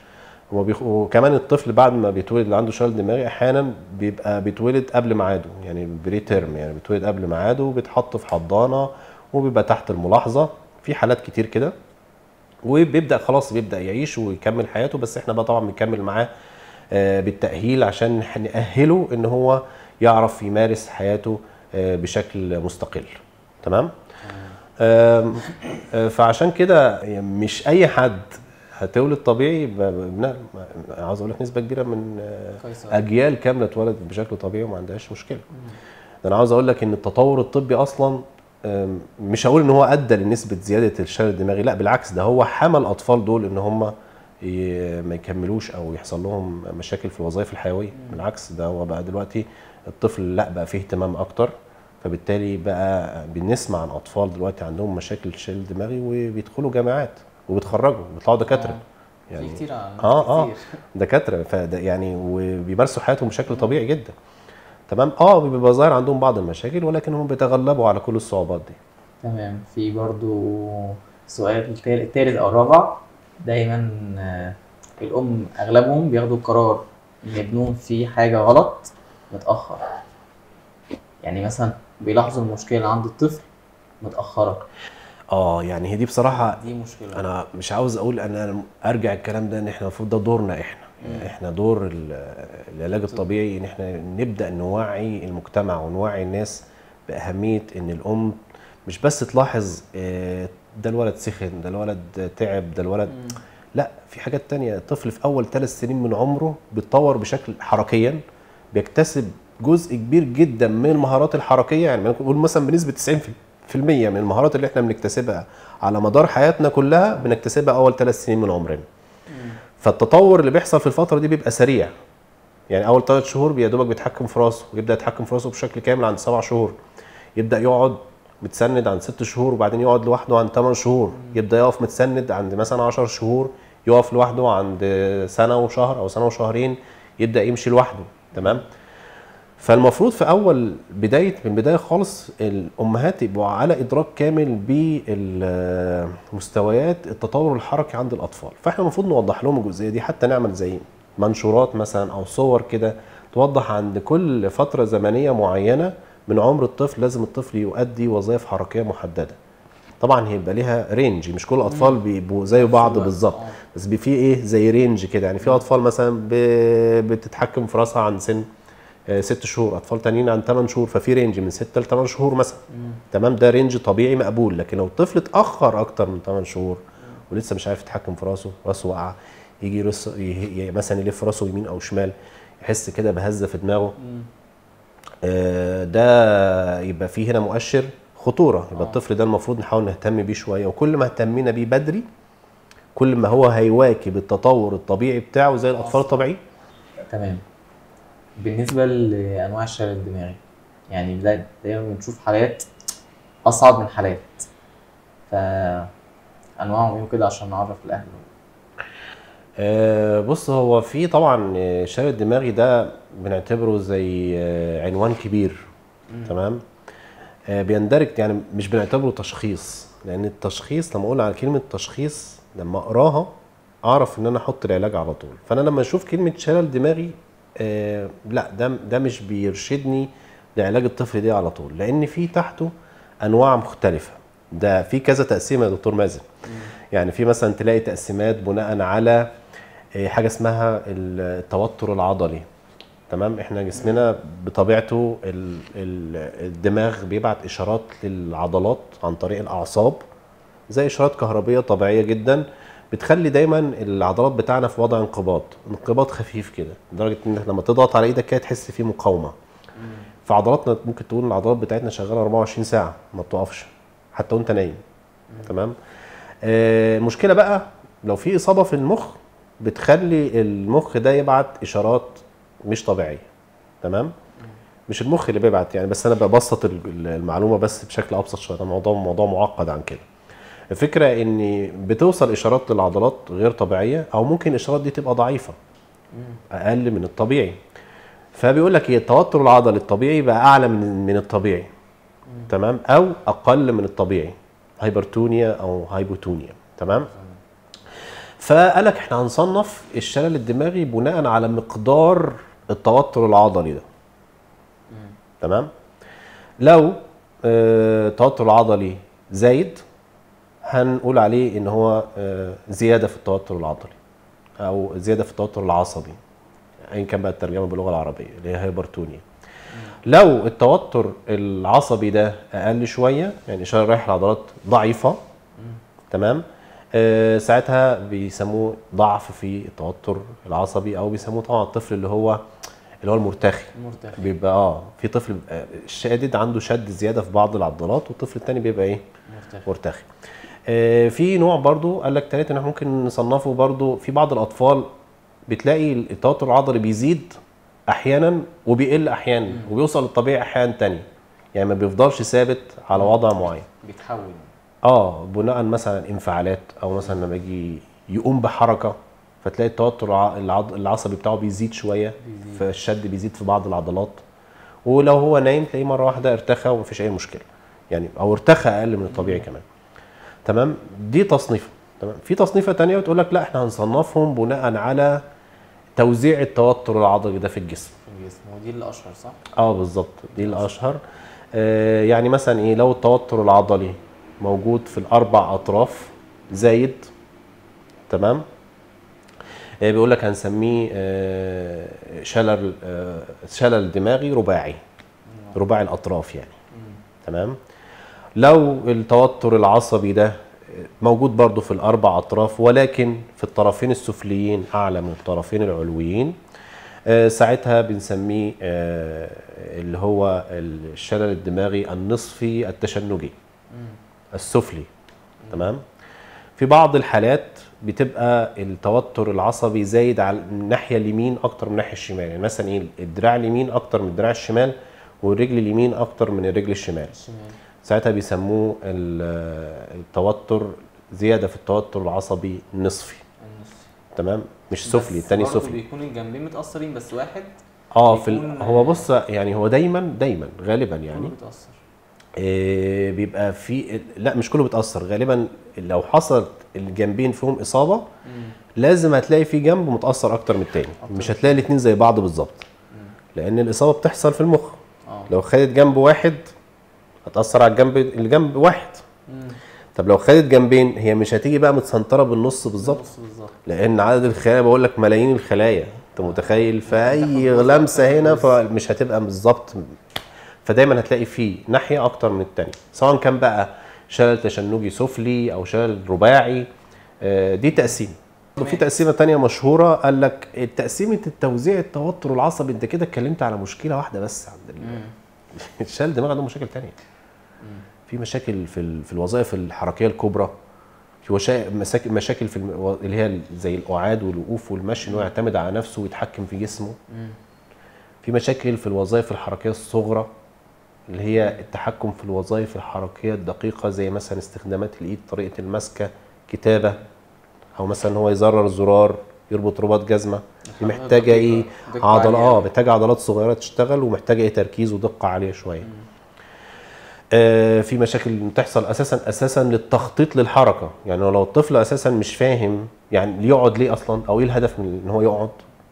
وكمان الطفل بعد ما بيتولد اللي عنده شلل دماغي أحيانا بيبقى بيتولد قبل ميعاده يعني بري تيرم يعني بيتولد قبل ميعاده وبيتحط في حضانة وبيبقى تحت الملاحظة. في حالات كتير كده وبيبدأ خلاص بيبدأ يعيش ويكمل حياته بس إحنا بقى طبعا بنكمل معاه آه، بالتأهيل عشان نأهله إن هو يعرف يمارس حياته آه، بشكل مستقل. تمام؟ آه، فعشان كده يعني مش أي حد هتولد طبيعي عاوز أقول لك نسبة كبيرة من. أجيال كاملة اتولدت بشكل طبيعي وما عندهاش مشكلة. ده أنا عاوز أقول لك إن التطور الطبي أصلا مش هقول إن هو أدى لنسبة زيادة الشلل الدماغي لا بالعكس ده هو حمى الاطفال دول إن هم ما يكملوش أو يحصل لهم مشاكل في الوظائف الحيوية. بالعكس ده هو بقى دلوقتي الطفل لا بقى فيه اهتمام أكتر. فبالتالي بقى بنسمع عن أطفال دلوقتي عندهم مشاكل شلل دماغي وبيدخلوا جامعات. وبيتخرجوا بيطلعوا دكاترة. آه. يعني في كتير آه آه. دكاترة. فده يعني وبيمارسوا حياتهم بشكل طبيعي جدا. تمام؟ آه بيبقى ظاهر عندهم بعض المشاكل ولكن هم بيتغلبوا على كل الصعوبات دي. تمام. في برضو سؤال التالت أو الرابع دايما آه، الأم أغلبهم بياخدوا قرار إن ابنهم فيه حاجة غلط متأخر. يعني مثلا بيلاحظوا المشكلة عند الطفل متأخرة. آه يعني هي دي بصراحة دي مشكلة. أنا مش عاوز أقول أنا أرجع الكلام ده إن إحنا المفروض ده دورنا إحنا. إحنا دور ال- العلاج الطبيعي إن إحنا نبدأ نوعي المجتمع ونوعي الناس بأهمية إن الأم مش بس تلاحظ آه، ده الولد سخن ده الولد تعب ده الولد لا في حاجات تانية. الطفل في أول ثلاث سنين من عمره بيتطور بشكل حركيا بيكتسب جزء كبير جدا من المهارات الحركية يعني ممكن نقول مثلا بنسبة 90% من المهارات اللي إحنا بنكتسبها على مدار حياتنا كلها بنكتسبها أول ثلاث سنين من عمرنا. فالتطور اللي بيحصل في الفترة دي بيبقى سريع. يعني أول ثلاث شهور يا دوبك بيتحكم في راسه ويبدا يتحكم في راسه بشكل كامل عند سبع شهور. يبدأ يقعد متسند عند ست شهور وبعدين يقعد لوحده عند 8 شهور. يبدأ يقف متسند عند مثلا 10 شهور يقف لوحده عند سنة وشهر أو سنة وشهرين يبدأ يمشي لوحده. تمام؟ فالمفروض في أول بداية من بداية خالص الأمهات يبقوا على إدراك كامل بمستويات التطور الحركي عند الأطفال. فإحنا المفروض نوضح لهم الجزئية دي حتى نعمل زي منشورات مثلا أو صور كده توضح عند كل فترة زمنية معينة من عمر الطفل لازم الطفل يؤدي وظائف حركية محددة. طبعا هيبقى ليها range مش كل الاطفال بيبقوا زي بعض بالظبط. بس في إيه؟ زي range كده. يعني في أطفال مثلا بتتحكم في راسها عند سن. ست شهور. أطفال تانيين عند 8 شهور ففي range من 6 ل 8 شهور مثلا. تمام؟ ده range طبيعي مقبول. لكن لو الطفل اتأخر أكتر من 8 شهور ولسه مش عارف يتحكم في راسه راسه واقعه يجي ي- مثلا يلف راسه يمين أو شمال يحس كده بهزة في دماغه. آه، ده يبقى فيه هنا مؤشر خطورة. يبقى آه. الطفل ده المفروض نحاول نهتم بيه شوية. وكل ما اهتمينا بيه بدري كل ما هو هيواكب التطور الطبيعي بتاعه زي الأطفال الطبيعيين. تمام. بالنسبة لأنواع الشلل الدماغي. يعني دايما بنشوف حالات أصعب من حالات. ف أنواعهم إيه وكده عشان نعرف الأهل. آه، بص هو في طبعا الشلل الدماغي ده بنعتبره زي آه، عنوان كبير. تمام؟ آه، بيندرج يعني مش بنعتبره تشخيص لأن التشخيص لما أقول على كلمة تشخيص لما أقراها أعرف إن أنا أحط العلاج على طول. فأنا لما أشوف كلمة شلل دماغي آه لا ده ده مش بيرشدني لعلاج الطفل ده على طول لأن في تحته أنواع مختلفة. ده في كذا تقسيمة يا دكتور مازن. يعني في مثلا تلاقي تقسيمات بناء على آه، حاجة اسمها التوتر العضلي. تمام؟ إحنا جسمنا بطبيعته ال- ال- الدماغ بيبعت إشارات للعضلات عن طريق الأعصاب زي إشارات كهربية طبيعية جدا. بتخلي دايما العضلات بتاعنا في وضع انقباض انقباض خفيف كده لدرجة إن لما تضغط على إيدك كده تحس فيه مقاومة. فعضلاتنا ممكن تقول العضلات بتاعتنا شغالة 24 ساعة ما بتقفش حتى وأنت نايم. تمام؟ آه، المشكلة بقى لو في إصابة في المخ بتخلي المخ ده يبعت إشارات مش طبيعية. تمام؟ مش المخ اللي بيبعت يعني بس أنا ببسط ال- ال- المعلومة بس بشكل أبسط شوية الموضوع موضوع معقد عن كده. الفكرة إن بتوصل إشارات للعضلات غير طبيعية أو ممكن الإشارات دي تبقى ضعيفة أقل من الطبيعي. فبيقول لك التوتر العضلي الطبيعي بقى أعلى من من الطبيعي. تمام؟ أو أقل من الطبيعي. hypertonia أو hypotonia. تمام؟ فقال لك إحنا هنصنف الشلل الدماغي بناء على مقدار التوتر العضلي ده. تمام؟ لو آه، التوتر العضلي زايد هنقول عليه إن هو آه، زيادة في التوتر العضلي أو زيادة في التوتر العصبي ايا كان بقى الترجمة باللغة العربية اللي هي هايبرتونيا لو التوتر العصبي ده أقل شوية يعني اشاره رايح العضلات ضعيفة تمام؟ آه ساعتها بيسموه ضعف في التوتر العصبي أو بيسموه طبعا الطفل اللي هو اللي هو المرتخي. مرتخي بيبقى آه في طفل بيبقى شادد عنده شد زيادة في بعض العضلات والطفل التاني بيبقى إيه؟ مرتخي. مرتخي. آه في نوع برضو قال لك تالت إن إحنا ممكن نصنفه برضو في بعض الأطفال بتلاقي التوتر العضلي بيزيد أحيانا وبيقل أحيانا وبيوصل للطبيعي أحيانا تاني. يعني ما بيفضلش ثابت على وضع معين. بيتحول. آه بناء مثلا انفعالات أو مثلا لما يجي يقوم بحركة فتلاقي التوتر العصبي بتاعه بيزيد شوية بيزيد. فالشد بيزيد في بعض العضلات. ولو هو نايم تلاقيه مرة واحدة ارتخى ومفيش أي مشكلة. يعني أو ارتخى أقل من الطبيعي كمان. تمام؟ دي تصنيفه تمام؟ في تصنيفة تانية بتقول لك لا إحنا هنصنفهم بناء على توزيع التوتر العضلي ده في الجسم. في الجسم ودي الأشهر صح؟ آه بالظبط دي الأشهر. آه يعني مثلا إيه؟ لو التوتر العضلي موجود في الأربع أطراف زايد تمام؟ آه بيقول لك هنسميه آه شلل آه شلل دماغي رباعي رباعي الأطراف يعني تمام؟ لو التوتر العصبي ده موجود برضو في الأربع أطراف ولكن في الطرفين السفليين أعلى من الطرفين العلويين آه، ساعتها بنسميه آه، اللي هو الشلل الدماغي النصفي التشنجي السفلي. تمام؟ في بعض الحالات بتبقى التوتر العصبي زايد على الناحية اليمين أكتر من الناحية الشمال. يعني مثلا إيه؟ الدراع اليمين أكتر من الدراع الشمال والرجل اليمين أكتر من الرجل الشمال. ساعتها بيسموه ال- التوتر زيادة في التوتر العصبي النصفي. النص تمام؟ مش سفلي التاني سفلي. بيكون الجنبين متأثرين بس واحد آه في ال... هو بص يعني هو دايما دايما غالبا كله يعني بيتأثر آه بيبقى في لا مش كله بيتاثر غالبا لو حصلت الجنبين فيهم إصابة مم. لازم هتلاقي في جنب متأثر أكتر من التاني. مش هتلاقي الاثنين زي بعض بالظبط. لأن الإصابة بتحصل في المخ. آه. لو خدت جنب واحد هتأثر على الجنب الجنب واحد. مم. طب لو خدت جنبين هي مش هتيجي بقى متسنطرة بالنص بالظبط. لأن عدد الخلايا بقول لك ملايين الخلايا. أنت متخيل؟ فاي لمسة هنا. فمش هتبقى بالظبط. فدايما هتلاقي فيه ناحية أكتر من التانية. سواء كان بقى شلل تشنجي سفلي أو شلل رباعي. آه، دي تقسيم. وفي تقسيمة تانية مشهورة. قال لك تقسيمة التوزيع التوتر العصبي أنت كده اتكلمت على مشكلة واحدة بس عند. الشلل الدماغ عنده مشاكل تانية. في مشاكل في في الوظائف الحركية الكبرى. في مشاكل في الم- اللي هي زي القعاد والوقوف والمشي إن هو يعتمد على نفسه ويتحكم في جسمه. مم. في مشاكل في الوظائف الحركية الصغرى اللي هي التحكم في الوظائف الحركية الدقيقة زي مثلا استخدامات الإيد طريقة المسكة كتابة أو مثلا هو يزرر زرار يربط رباط جزمة. دي محتاجة إيه؟ دقة عضل عالية. آه. محتاجة عضلات صغيرة تشتغل ومحتاجة إيه؟ تركيز ودقة عالية شوية. في مشاكل بتحصل أساسا أساسا للتخطيط للحركة. يعني لو الطفل أساسا مش فاهم يعني يقعد ليه أصلا؟ أو إيه الهدف من إن هو يقعد؟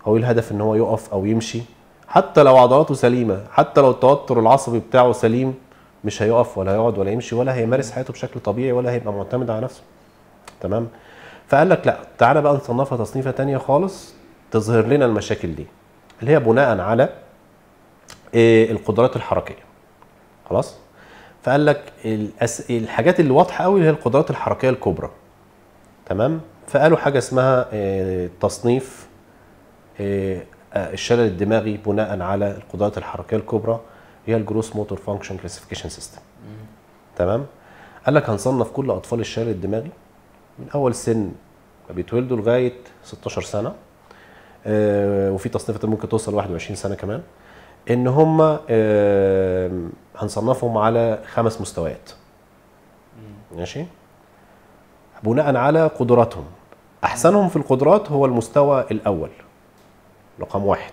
أو إيه الهدف إن هو يقف أو يمشي؟ حتى لو عضلاته سليمة حتى لو التوتر العصبي بتاعه سليم مش هيقف ولا هيقعد ولا يمشي ولا هيمارس حياته بشكل طبيعي ولا هيبقى معتمد على نفسه. تمام؟ فقال لك لا تعالى بقى نصنفها تصنيفة تانية خالص تظهر لنا المشاكل دي اللي هي بناء على آه، القدرات الحركية. خلاص؟ فقال لك الأس... الحاجات اللي واضحة قوي اللي هي القدرات الحركية الكبرى. تمام؟ فقالوا حاجة اسمها آه، تصنيف آه، آه، الشلل الدماغي بناء على القدرات الحركية الكبرى هي ال Gross Motor Function Classification System تمام؟ قال لك هنصنف كل أطفال الشلل الدماغي من أول سن ما بيتولدوا لغاية 16 سنة. وفي تصنيفات ممكن توصل 21 سنة كمان. إن هم هنصنفهم على خمس مستويات. ماشي؟ بناء على قدراتهم. أحسنهم في القدرات هو المستوى الأول رقم واحد.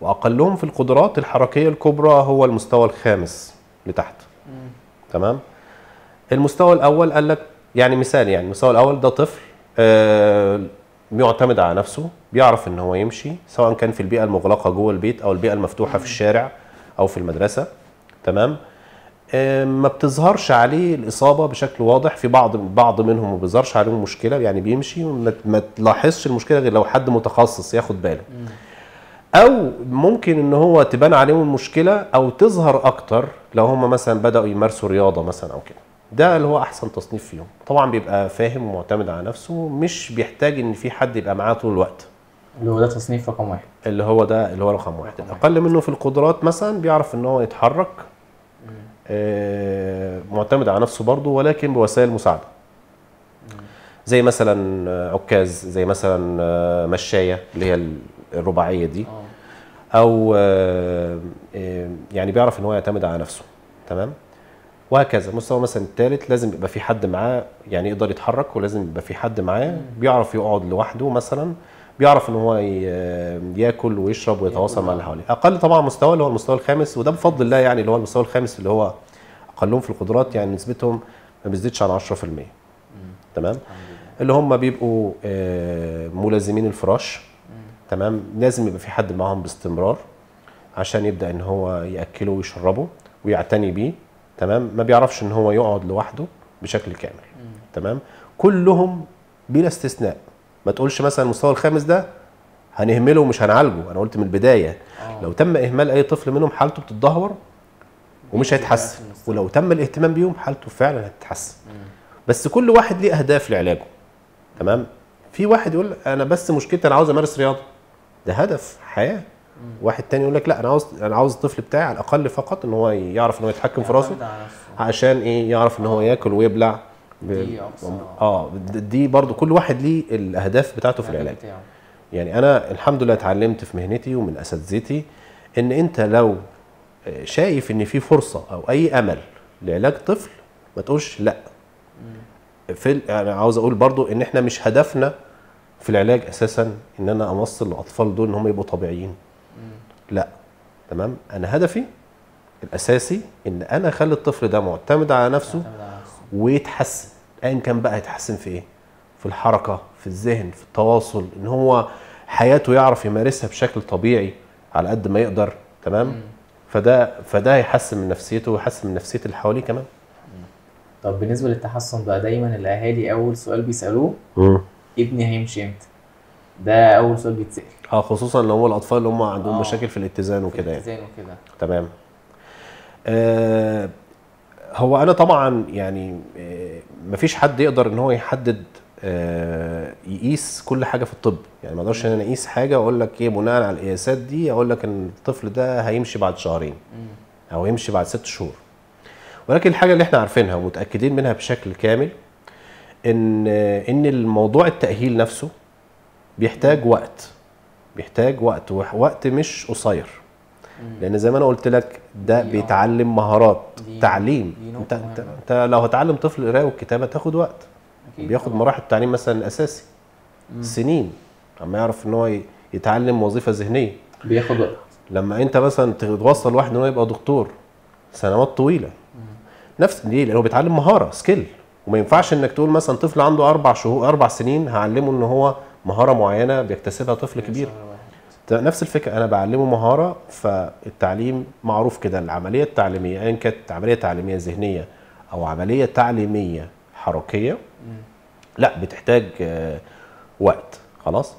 وأقلهم في القدرات الحركية الكبرى هو المستوى الخامس لتحت. تمام؟ المستوى الأول قال لك يعني مثال يعني المستوى الأول ده طفل آه، بيعتمد على نفسه بيعرف إن هو يمشي سواء كان في البيئة المغلقة جوه البيت أو البيئة المفتوحة في الشارع أو في المدرسة. تمام؟ ما بتظهرش عليه الإصابة بشكل واضح. في بعض بعض منهم ما بيظهرش عليهم مشكلة يعني بيمشي وما ما تلاحظش المشكلة غير لو حد متخصص ياخد باله. أو ممكن إن هو تبان عليهم المشكلة أو تظهر أكتر لو هم مثلا بدأوا يمارسوا رياضة مثلا أو كده. ده اللي هو أحسن تصنيف فيهم طبعا بيبقى فاهم ومعتمد على نفسه مش بيحتاج إن في حد يبقى معاه طول الوقت. اللي هو ده تصنيف رقم واحد. اللي هو ده اللي هو رقم واحد. رقم واحد. أقل منه في القدرات مثلا بيعرف إن هو يتحرك معتمد على نفسه برضه ولكن بوسائل مساعدة. زي مثلا آه، عكاز زي مثلا آه، مشاية اللي هي الرباعية دي. أو آه، آه، يعني بيعرف إن هو يعتمد على نفسه. تمام؟ وهكذا. المستوى مثلا الثالث لازم يبقى في حد معاه يعني يقدر يتحرك ولازم يبقى في حد معاه بيعرف يقعد لوحده مثلا. بيعرف إن هو ياكل ويشرب ويتواصل مع اللي حواليه. أقل طبعا مستوى اللي هو المستوى الخامس وده بفضل الله يعني اللي هو المستوى الخامس اللي هو أقلهم في القدرات يعني نسبتهم ما بتزيدش عن 10% تمام؟ اللي هم بيبقوا آه، ملازمين الفراش. تمام؟ لازم يبقى في حد معاهم باستمرار عشان يبدأ إن هو يأكله ويشربه ويعتني بيه. تمام؟ ما بيعرفش إن هو يقعد لوحده بشكل كامل. تمام؟ كلهم بلا استثناء. ما تقولش مثلا المستوى الخامس ده هنهمله ومش هنعالجه. أنا قلت من البداية آه. لو تم إهمال أي طفل منهم حالته بتتدهور ومش هيتحسن. ولو تم الاهتمام بيهم حالته فعلا هتتحسن. بس كل واحد ليه أهداف لعلاجه. تمام؟ في واحد يقول أنا بس مشكلتي أنا عاوز أمارس رياضة. ده هدف حياة. واحد تاني يقول لك لا أنا عاوز أنا عاوز الطفل بتاعي على الأقل فقط إن هو يعرف إن هو يتحكم في راسه. عشان إيه؟ يعرف إن هو ياكل ويبلع. دي. آه دي برضو كل واحد ليه الأهداف بتاعته في العلاج بتاعه. يعني أنا الحمد لله اتعلمت في مهنتي ومن اساتذتي إن أنت لو شايف إن في فرصة أو أي أمل لعلاج طفل ما تقولش لأ في أنا عاوز أقول برضو إن إحنا مش هدفنا في العلاج أساسا إن أنا اوصل الأطفال دول إن هم يبقوا طبيعيين لأ تمام أنا هدفي الأساسي إن أنا أخلي الطفل ده معتمد على نفسه يعتمد على نفسه. ويتحسن. ايا كان بقى يتحسن في إيه؟ في الحركة في الذهن في التواصل إن هو حياته يعرف يمارسها بشكل طبيعي على قد ما يقدر تمام؟ فده فده هيحسن من نفسيته ويحسن من نفسية اللي حواليه كمان. طب بالنسبة للتحسن بقى دايما الأهالي أول سؤال بيسألوه ابني هيمشي إمتى؟ ده أول سؤال بيتسأل. آه خصوصا لو هو الأطفال اللي هم عندهم آه. مشاكل في الاتزان وكده يعني. اتزان وكده. تمام. آه هو أنا طبعا يعني آه مفيش حد يقدر إن هو يحدد آه يقيس كل حاجة في الطب. يعني ما أقدرش إن أنا أقيس حاجة وأقول لك إيه بناء على القياسات دي أقول لك إن الطفل ده هيمشي بعد شهرين أو يمشي بعد ست شهور. ولكن الحاجة اللي إحنا عارفينها ومتأكدين منها بشكل كامل إن إن الموضوع التأهيل نفسه بيحتاج وقت بيحتاج وقت وقت مش قصير. لأن زي ما أنا قلت لك ده دي- بيتعلم مهارات دي- تعليم. دي انت, انت. انت لو هتعلم طفل القرايه والكتابه تاخد وقت. بياخد طبعاً. مراحل التعليم مثلا الاساسي سنين. اما يعرف إن هو يتعلم وظيفة ذهنية. بياخد وقت. لما أنت مثلا توصل واحد إن هو يبقى دكتور سنوات طويلة. نفس ليه لأنه بيتعلم مهارة سكيل وما ينفعش إنك تقول مثلا طفل عنده أربع شهور أربع سنين هعلمه إن هو مهارة معينة بيكتسبها طفل كبير. نفس الفكرة. أنا بعلمه مهارة فالتعليم معروف كده. العملية التعليمية ايا كانت عملية تعليمية ذهنية أو عملية تعليمية حركية لا بتحتاج آه، وقت خلاص.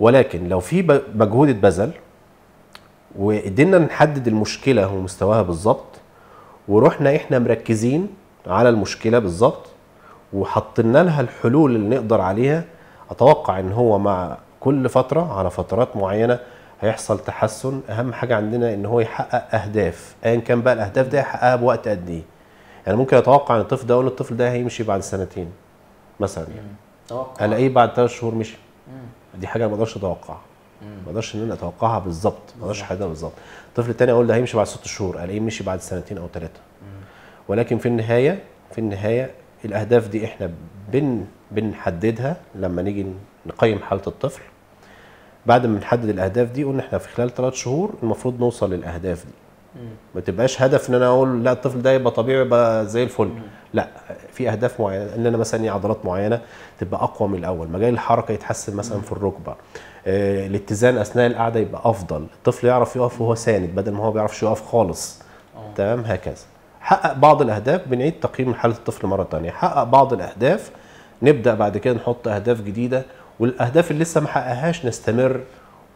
ولكن لو في مجهود اتبذل وقدرنا نحدد المشكلة ومستواها بالظبط ورحنا إحنا مركزين على المشكلة بالظبط وحطينا لها الحلول اللي نقدر عليها أتوقع إن هو مع كل فترة على فترات معينة هيحصل تحسن. أهم حاجة عندنا إن هو يحقق أهداف ايا كان بقى الأهداف دي يحققها بوقت قد إيه. يعني ممكن أتوقع إن الطفل ده أقول الطفل ده هيمشي بعد سنتين مثلا. يعني ألاقيه بعد ثلاث شهور مشي. دي حاجة ما أقدرش اتوقعها. ما أقدرش إن أنا أتوقعها بالظبط ما أقدرش. أحددها بالظبط الطفل الثاني أقول ده هيمشي بعد ست شهور ألاقيه مشي بعد سنتين أو ثلاثة ولكن في النهاية في النهاية الأهداف دي إحنا بن بنحددها لما نيجي نقيم حالة الطفل. بعد ما نحدد الأهداف دي قلنا إحنا في خلال ثلاث شهور المفروض نوصل للأهداف دي. ما تبقاش هدف إن أنا أقول لا الطفل ده يبقى طبيعي يبقى زي الفل. لا في أهداف معينة. إن أنا مثلا إيه عضلات معينة تبقى أقوى من الأول. مجال الحركة يتحسن مثلا في الركبة. آه الاتزان أثناء القعدة يبقى أفضل. الطفل يعرف يقف وهو ساند بدل ما هو بيعرفش يقف خالص. آه. تمام؟ هكذا. حقق بعض الأهداف بنعيد تقييم حالة الطفل مرة تانية. حقق بعض الأهداف نبدأ بعد كده نحط أهداف جديدة. والأهداف اللي لسه ما حققهاش نستمر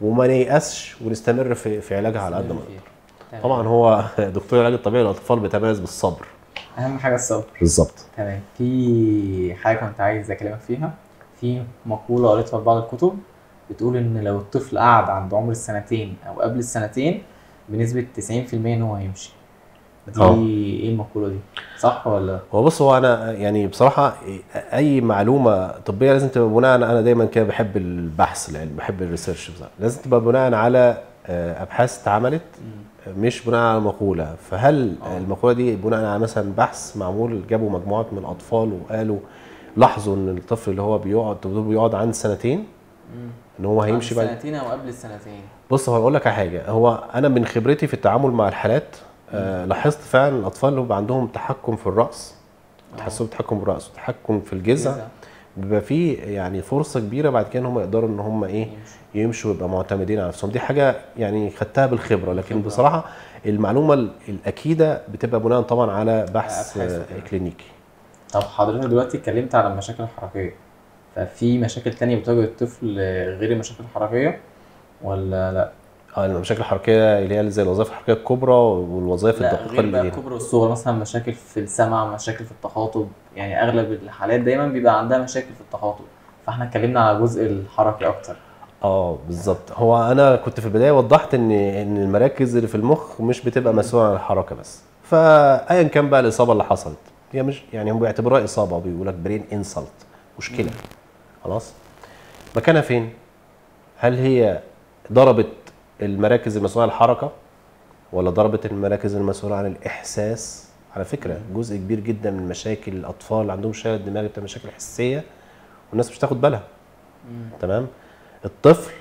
وما نيأسش ونستمر في في علاجها على قد ما نقدر. طبعا هو دكتور العلاج الطبيعي للأطفال بيتميز بالصبر. أهم حاجة الصبر. بالظبط. تمام. في حاجة كنت عايز أكلمك فيها. في مقولة قريتها في بعض الكتب بتقول إن لو الطفل قعد عند عمر السنتين أو قبل السنتين بنسبة 90% إن هو هيمشي. دي آه. إيه المقولة دي؟ صح ولا؟ هو بص هو أنا يعني بصراحة أي معلومة طبية لازم تبقى بناء أنا دايما كده بحب البحث العلمي بحب الريسيرش. لازم تبقى بناء على آه، أبحاث اتعملت مش بناء على مقولة. فهل آه. المقولة دي بناء على مثلا بحث معمول جابوا مجموعات من الأطفال وقالوا لاحظوا إن الطفل اللي هو بيقعد بيقعد عند سنتين؟ إن هو هيمشي بعد؟ السنتين أو قبل السنتين. بص هو أقول لك على حاجة. هو أنا من خبرتي في التعامل مع الحالات آه لاحظت فعلا الأطفال اللي بيبقى عندهم تحكم في الرأس تحسب تحكم بالرأس وتحكم في الجذع جذع. بيبقى فيه يعني فرصة كبيرة بعد كده إن هم يقدروا إن هم إيه. يمشوا ويبقى معتمدين على نفسهم دي حاجة يعني خدتها بالخبرة لكن. بصراحة المعلومة ال- الأكيدة بتبقى بناء طبعا على بحث وكده. كلينيكي طب حضرتك دلوقتي اتكلمت على المشاكل الحركية ففي مشاكل تانية بتواجه الطفل غير المشاكل الحركية ولا لأ آه المشاكل الحركيه اللي هي زي الوظائف الحركية الكبرى والوظائف الدقيقة اللي الكبرى والصغرى مثلا مشاكل في السمع مشاكل في التخاطب. يعني أغلب الحالات دايما بيبقى عندها مشاكل في التخاطب. فإحنا اتكلمنا على الجزء الحركي أكتر. آه بالظبط. هو أنا كنت في البداية وضحت ان إن المراكز اللي في المخ مش بتبقى مسؤولة عن الحركة بس. فايا كان بقى الإصابة اللي حصلت. هي مش يعني هم بيعتبروها إصابة وبيقول لك برين انسلت مشكلة. خلاص؟ مكانها فين؟ هل هي ضربت المراكز المسؤولة عن الحركة ولا ضربت المراكز المسؤولة عن الإحساس؟ على فكرة جزء كبير جدا من مشاكل الأطفال اللي عندهم شلل دماغي بتبقى مشاكل حسية والناس مش تاخد بالها. تمام؟ الطفل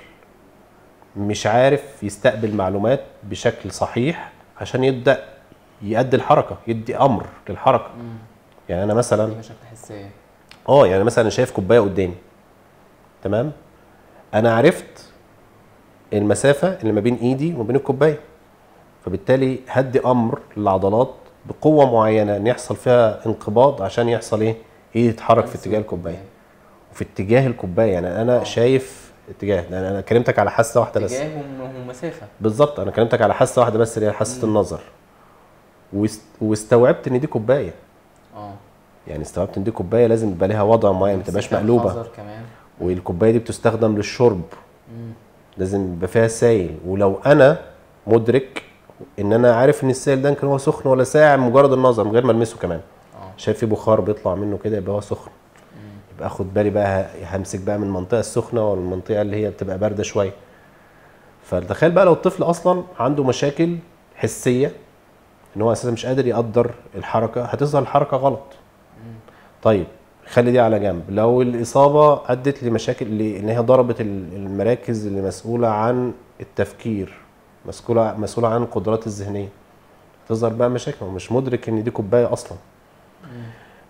مش عارف يستقبل معلومات بشكل صحيح عشان يبدأ يؤدي الحركة يدي أمر للحركة. يعني أنا مثلا مشاكل حسية. آه يعني مثلا أنا شايف كوباية قدامي. تمام؟ أنا عرفت المسافة اللي ما بين إيدي وما بين الكوباية. فبالتالي هدي أمر للعضلات بقوة معينة إن يحصل فيها انقباض عشان يحصل إيه؟ إيدي تتحرك في اتجاه الكوباية. وفي اتجاه الكوباية يعني أنا آه. شايف اتجاه لأن أنا كلمتك على حاسة واحدة بس. اتجاه ومسافة. بالظبط أنا كلمتك على حاسة واحدة بس اللي هي حاسة. النظر. واست- واستوعبت إن دي كوباية. آه. يعني استوعبت إن دي كوباية لازم يبقى لها وضع معين ما تبقاش مقلوبة. كمان. والكوباية دي بتستخدم للشرب. لازم يبقى فيها سائل ولو أنا مدرك إن أنا عارف إن السائل ده يمكن هو سخن ولا ساقع مجرد النظر من غير ما ألمسه كمان. آه. شايف في بخار بيطلع منه كده يبقى هو سخن. يبقى آخد بالي بقى همسك بقى من المنطقة السخنة ولا المنطقة اللي هي بتبقى باردة شوية. فتخيل بقى لو الطفل أصلا عنده مشاكل حسية إن هو أساسا مش قادر يقدر الحركة هتظهر الحركة غلط. طيب خلي دي على جنب. لو الإصابة أدت لمشاكل ل- ان هي ضربت ال- المراكز اللي مسؤولة عن التفكير مسؤولة مسؤولة عن القدرات الذهنية. تظهر بقى مشاكل. هو مش مدرك إن دي كوباية أصلا.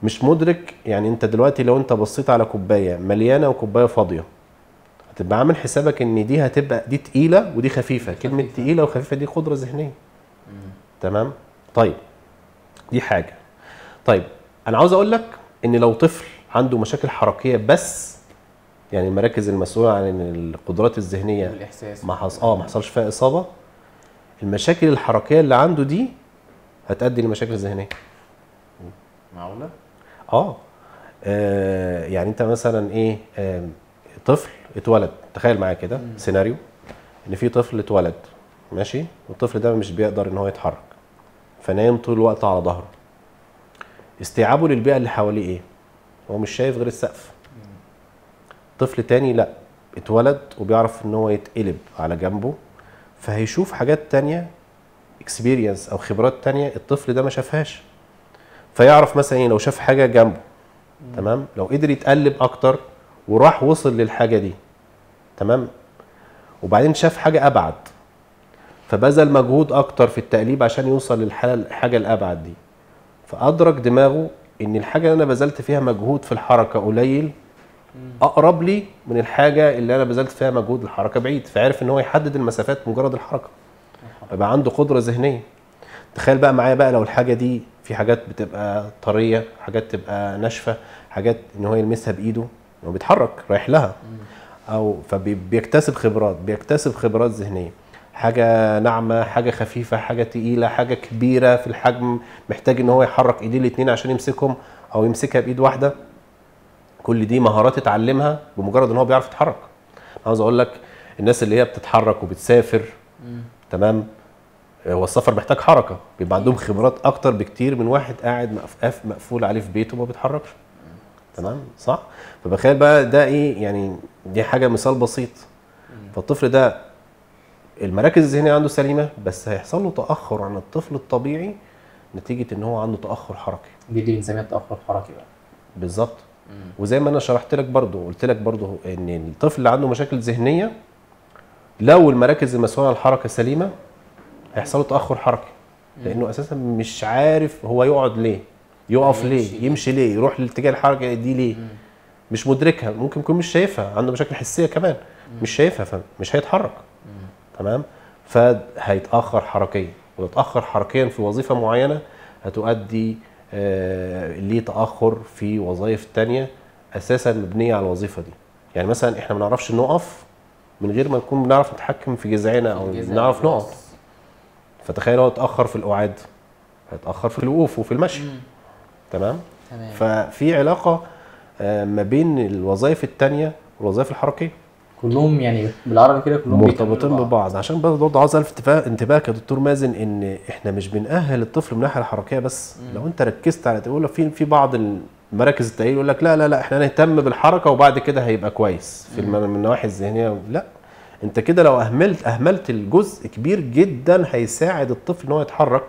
مش مدرك يعني أنت دلوقتي لو أنت بصيت على كوباية مليانة وكوباية فاضية هتبقى عامل حسابك إن دي هتبقى دي تقيلة ودي خفيفة. كلمة. تقيلة وخفيفة دي قدرة ذهنية. تمام؟ طيب دي حاجة. طيب أنا عاوز أقول لك إن لو طفل عنده مشاكل حركية بس يعني المراكز المسؤولة عن القدرات الذهنية والإحساس. ما حص... آه ما حصلش فيها إصابة المشاكل الحركية اللي عنده دي هتؤدي لمشاكل ذهنية. معقولة؟ آه. آه، يعني أنت مثلا إيه آه طفل اتولد تخيل معايا كده سيناريو إن في طفل اتولد ماشي؟ والطفل ده مش بيقدر إن هو يتحرك فنايم طول الوقت على ظهره. استيعابه للبيئة اللي حواليه إيه؟ هو مش شايف غير السقف. طفل تاني لا اتولد وبيعرف إن هو يتقلب على جنبه فهيشوف حاجات تانية اكسبيرينس أو خبرات تانية الطفل ده ما شافهاش. فيعرف مثلا إيه لو شاف حاجة جنبه تمام؟ لو قدر يتقلب أكتر وراح وصل للحاجة دي تمام؟ وبعدين شاف حاجة أبعد فبذل مجهود أكتر في التقليب عشان يوصل للحالة الحاجة الأبعد دي. فأدرك دماغه إن الحاجة اللي أنا بذلت فيها مجهود في الحركة قليل أقرب لي من الحاجة اللي أنا بذلت فيها مجهود الحركه بعيد فعرف إن هو يحدد المسافات مجرد الحركة. يبقى عنده قدرة ذهنية. تخيل بقى معايا بقى لو الحاجة دي في حاجات بتبقى طرية حاجات تبقى ناشفة حاجات إن هو يلمسها بإيده هو بيتحرك رايح لها. أو فبيكتسب خبرات بيكتسب خبرات ذهنية. حاجة ناعمة حاجة خفيفة حاجة تقيلة حاجة كبيرة في الحجم محتاج إن هو يحرك إيديه الاثنين عشان يمسكهم أو يمسكها بإيد واحدة. كل دي مهارات اتعلمها بمجرد إن هو بيعرف يتحرك. عاوز أقول لك الناس اللي هي بتتحرك وبتسافر تمام؟ هو السفر محتاج حركة. بيبقى عندهم خبرات أكتر بكتير من واحد قاعد مقف- مقفول عليه في بيته وما بيتحركش. تمام؟ صح؟ فبخيل بقى ده إيه؟ يعني دي حاجة مثال بسيط. فالطفل ده المراكز الذهنية عنده سليمة بس هيحصل له تأخر عن الطفل الطبيعي نتيجة إن هو عنده تأخر حركي. دي اللي بنسميها التاخر الحركي بقى. بالظبط. وزي ما أنا شرحت لك برضو قلت لك برضو إن الطفل اللي عنده مشاكل ذهنية لو المراكز المسؤولة عن الحركة سليمة هيحصل له تأخر حركي. لأنه أساسا مش عارف هو يقعد ليه يقف ليه؟ يمشي ليه يروح لاتجاه الحركه دي ليه. مش مدركها ممكن يكون مش شايفها عنده مشاكل حسية كمان. مش شايفها فمش هيتحرك. تمام؟ فهيتاخر حركيا. ويتاخر حركيا في وظيفة معينة هتؤدي آه لتأخر في وظائف تانية أساسا مبنية على الوظيفة دي. يعني مثلا إحنا ما بنعرفش نقف من غير ما نكون بنعرف نتحكم في جذعنا أو بنعرف والراس. نقف. فتخيل هو اتأخر في القعاد هيتأخر في الوقوف وفي المشي. تمام؟ تمام. ففي علاقة آه، ما بين الوظائف التانية والوظائف الحركية. كلهم يعني بالعربي كده كلهم مرتبطين ببعض. عشان برضه برضه عاوز ألفت انتباه- انتباهك يا دكتور مازن إن إحنا مش بنأهل الطفل من الناحية الحركية بس. لو أنت ركزت على تقول في في بعض المراكز التأهيل يقول لك لا لا لا إحنا نهتم بالحركة وبعد كده هيبقى كويس. في من النواحي الذهنية. لا. أنت كده لو اهملت أهملت الجزء كبير جدا هيساعد الطفل إن هو يتحرك.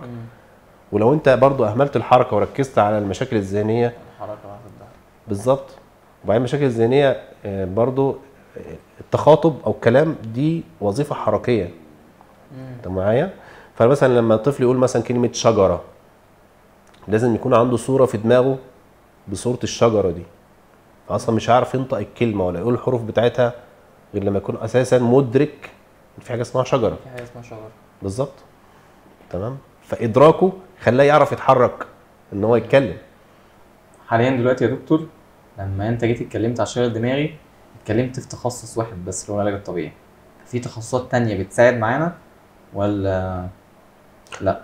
ولو أنت برضه أهملت الحركة وركزت على المشاكل الذهنية. الحركة بالظبط وبعدين المشاكل الذهنية آه، برضو آه، التخاطب أو الكلام دي وظيفة حركية. أنت معايا؟ فمثلا لما الطفل يقول مثلا كلمة شجرة لازم يكون عنده صورة في دماغه بصورة الشجرة دي. أصلا مش عارف ينطق الكلمة ولا يقول الحروف بتاعتها غير لما يكون أساسا مدرك في حاجة اسمها شجرة. في حاجة اسمها شجرة. بالظبط. تمام؟ فإدراكه خلاه يعرف يتحرك إن هو يتكلم. حاليا دلوقتي يا دكتور لما أنت جيت اتكلمت على الشلل الدماغي اتكلمت في تخصص واحد بس اللي هو العلاج الطبيعي. في تخصصات تانية بتساعد معانا ولا لا؟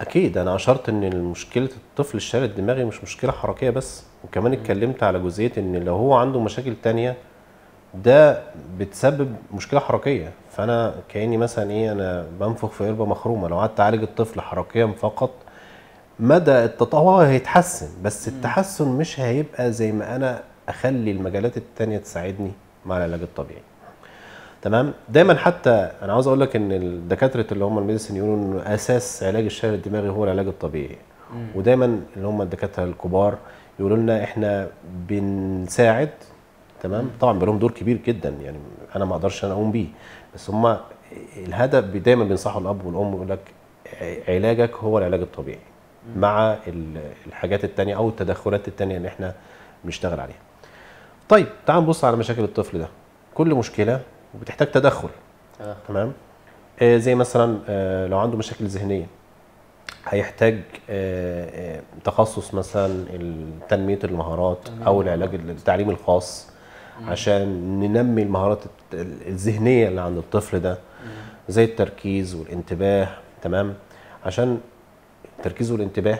أكيد أنا أشرت إن مشكلة الطفل الشلل الدماغي مش مشكلة حركية بس وكمان اتكلمت على جزئية إن لو هو عنده مشاكل تانية ده بتسبب مشكلة حركية. فأنا كأني مثلا إيه أنا بنفخ في قربة مخرومة. لو قعدت أعالج الطفل حركيا فقط مدى التطور هيتحسن بس التحسن مش هيبقى زي ما أنا أخلي المجالات التانية تساعدني مع العلاج الطبيعي. تمام؟ دايما حتى أنا عاوز أقول لك إن الدكاترة اللي هم الميديسن يقولوا إن أساس علاج الشلل الدماغي هو العلاج الطبيعي. ودايما اللي هم الدكاترة الكبار يقولوا لنا إحنا بنساعد تمام؟ طبعا بيلهم دور كبير جدا يعني أنا ما أقدرش أنا أقوم بيه. بس هم الهدف دايما بينصحوا الأب والأم يقول لك علاجك هو العلاج الطبيعي مع ال- الحاجات التانية أو التدخلات التانية اللي إحنا بنشتغل عليها. طيب تعال نبص على مشاكل الطفل ده. كل مشكلة بتحتاج تدخل. تمام؟ آه زي مثلا آه لو عنده مشاكل ذهنية. هيحتاج آه آه تخصص مثلا تنمية المهارات أو العلاج التعليم الخاص عشان ننمي المهارات الذهنية اللي عند الطفل ده. زي التركيز والانتباه. تمام؟ عشان التركيز والانتباه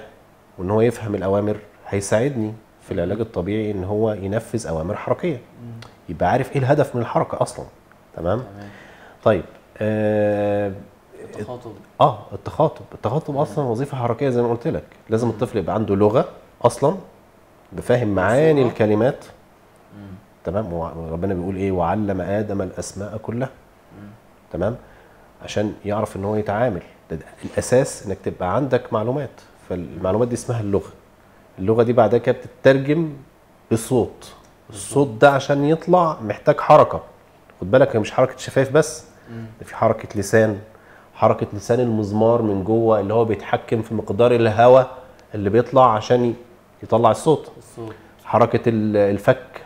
وإن هو يفهم الأوامر هيساعدني. في العلاج الطبيعي إن هو ينفذ أوامر حركية. يبقى عارف إيه الهدف من الحركة أصلا. تمام؟ تمام. طيب آه التخاطب. آه التخاطب. التخاطب أصلا وظيفة حركية زي ما قلت لك. لازم الطفل يبقى عنده لغة أصلا بفهم معاني. الكلمات. مم. تمام؟ وربنا بيقول إيه؟ وعلم آدم الأسماء كلها. مم. تمام؟ عشان يعرف إن هو يتعامل. ده ده الأساس إنك تبقى عندك معلومات. فالمعلومات دي اسمها اللغة. اللغة دي بعد كده بتترجم بصوت. الصوت ده عشان يطلع محتاج حركة. خد بالك هي مش حركة شفايف بس. ده في حركة لسان حركة لسان المزمار من جوه اللي هو بيتحكم في مقدار الهواء اللي بيطلع عشان يطلع الصوت. الصوت. حركة ال- الفك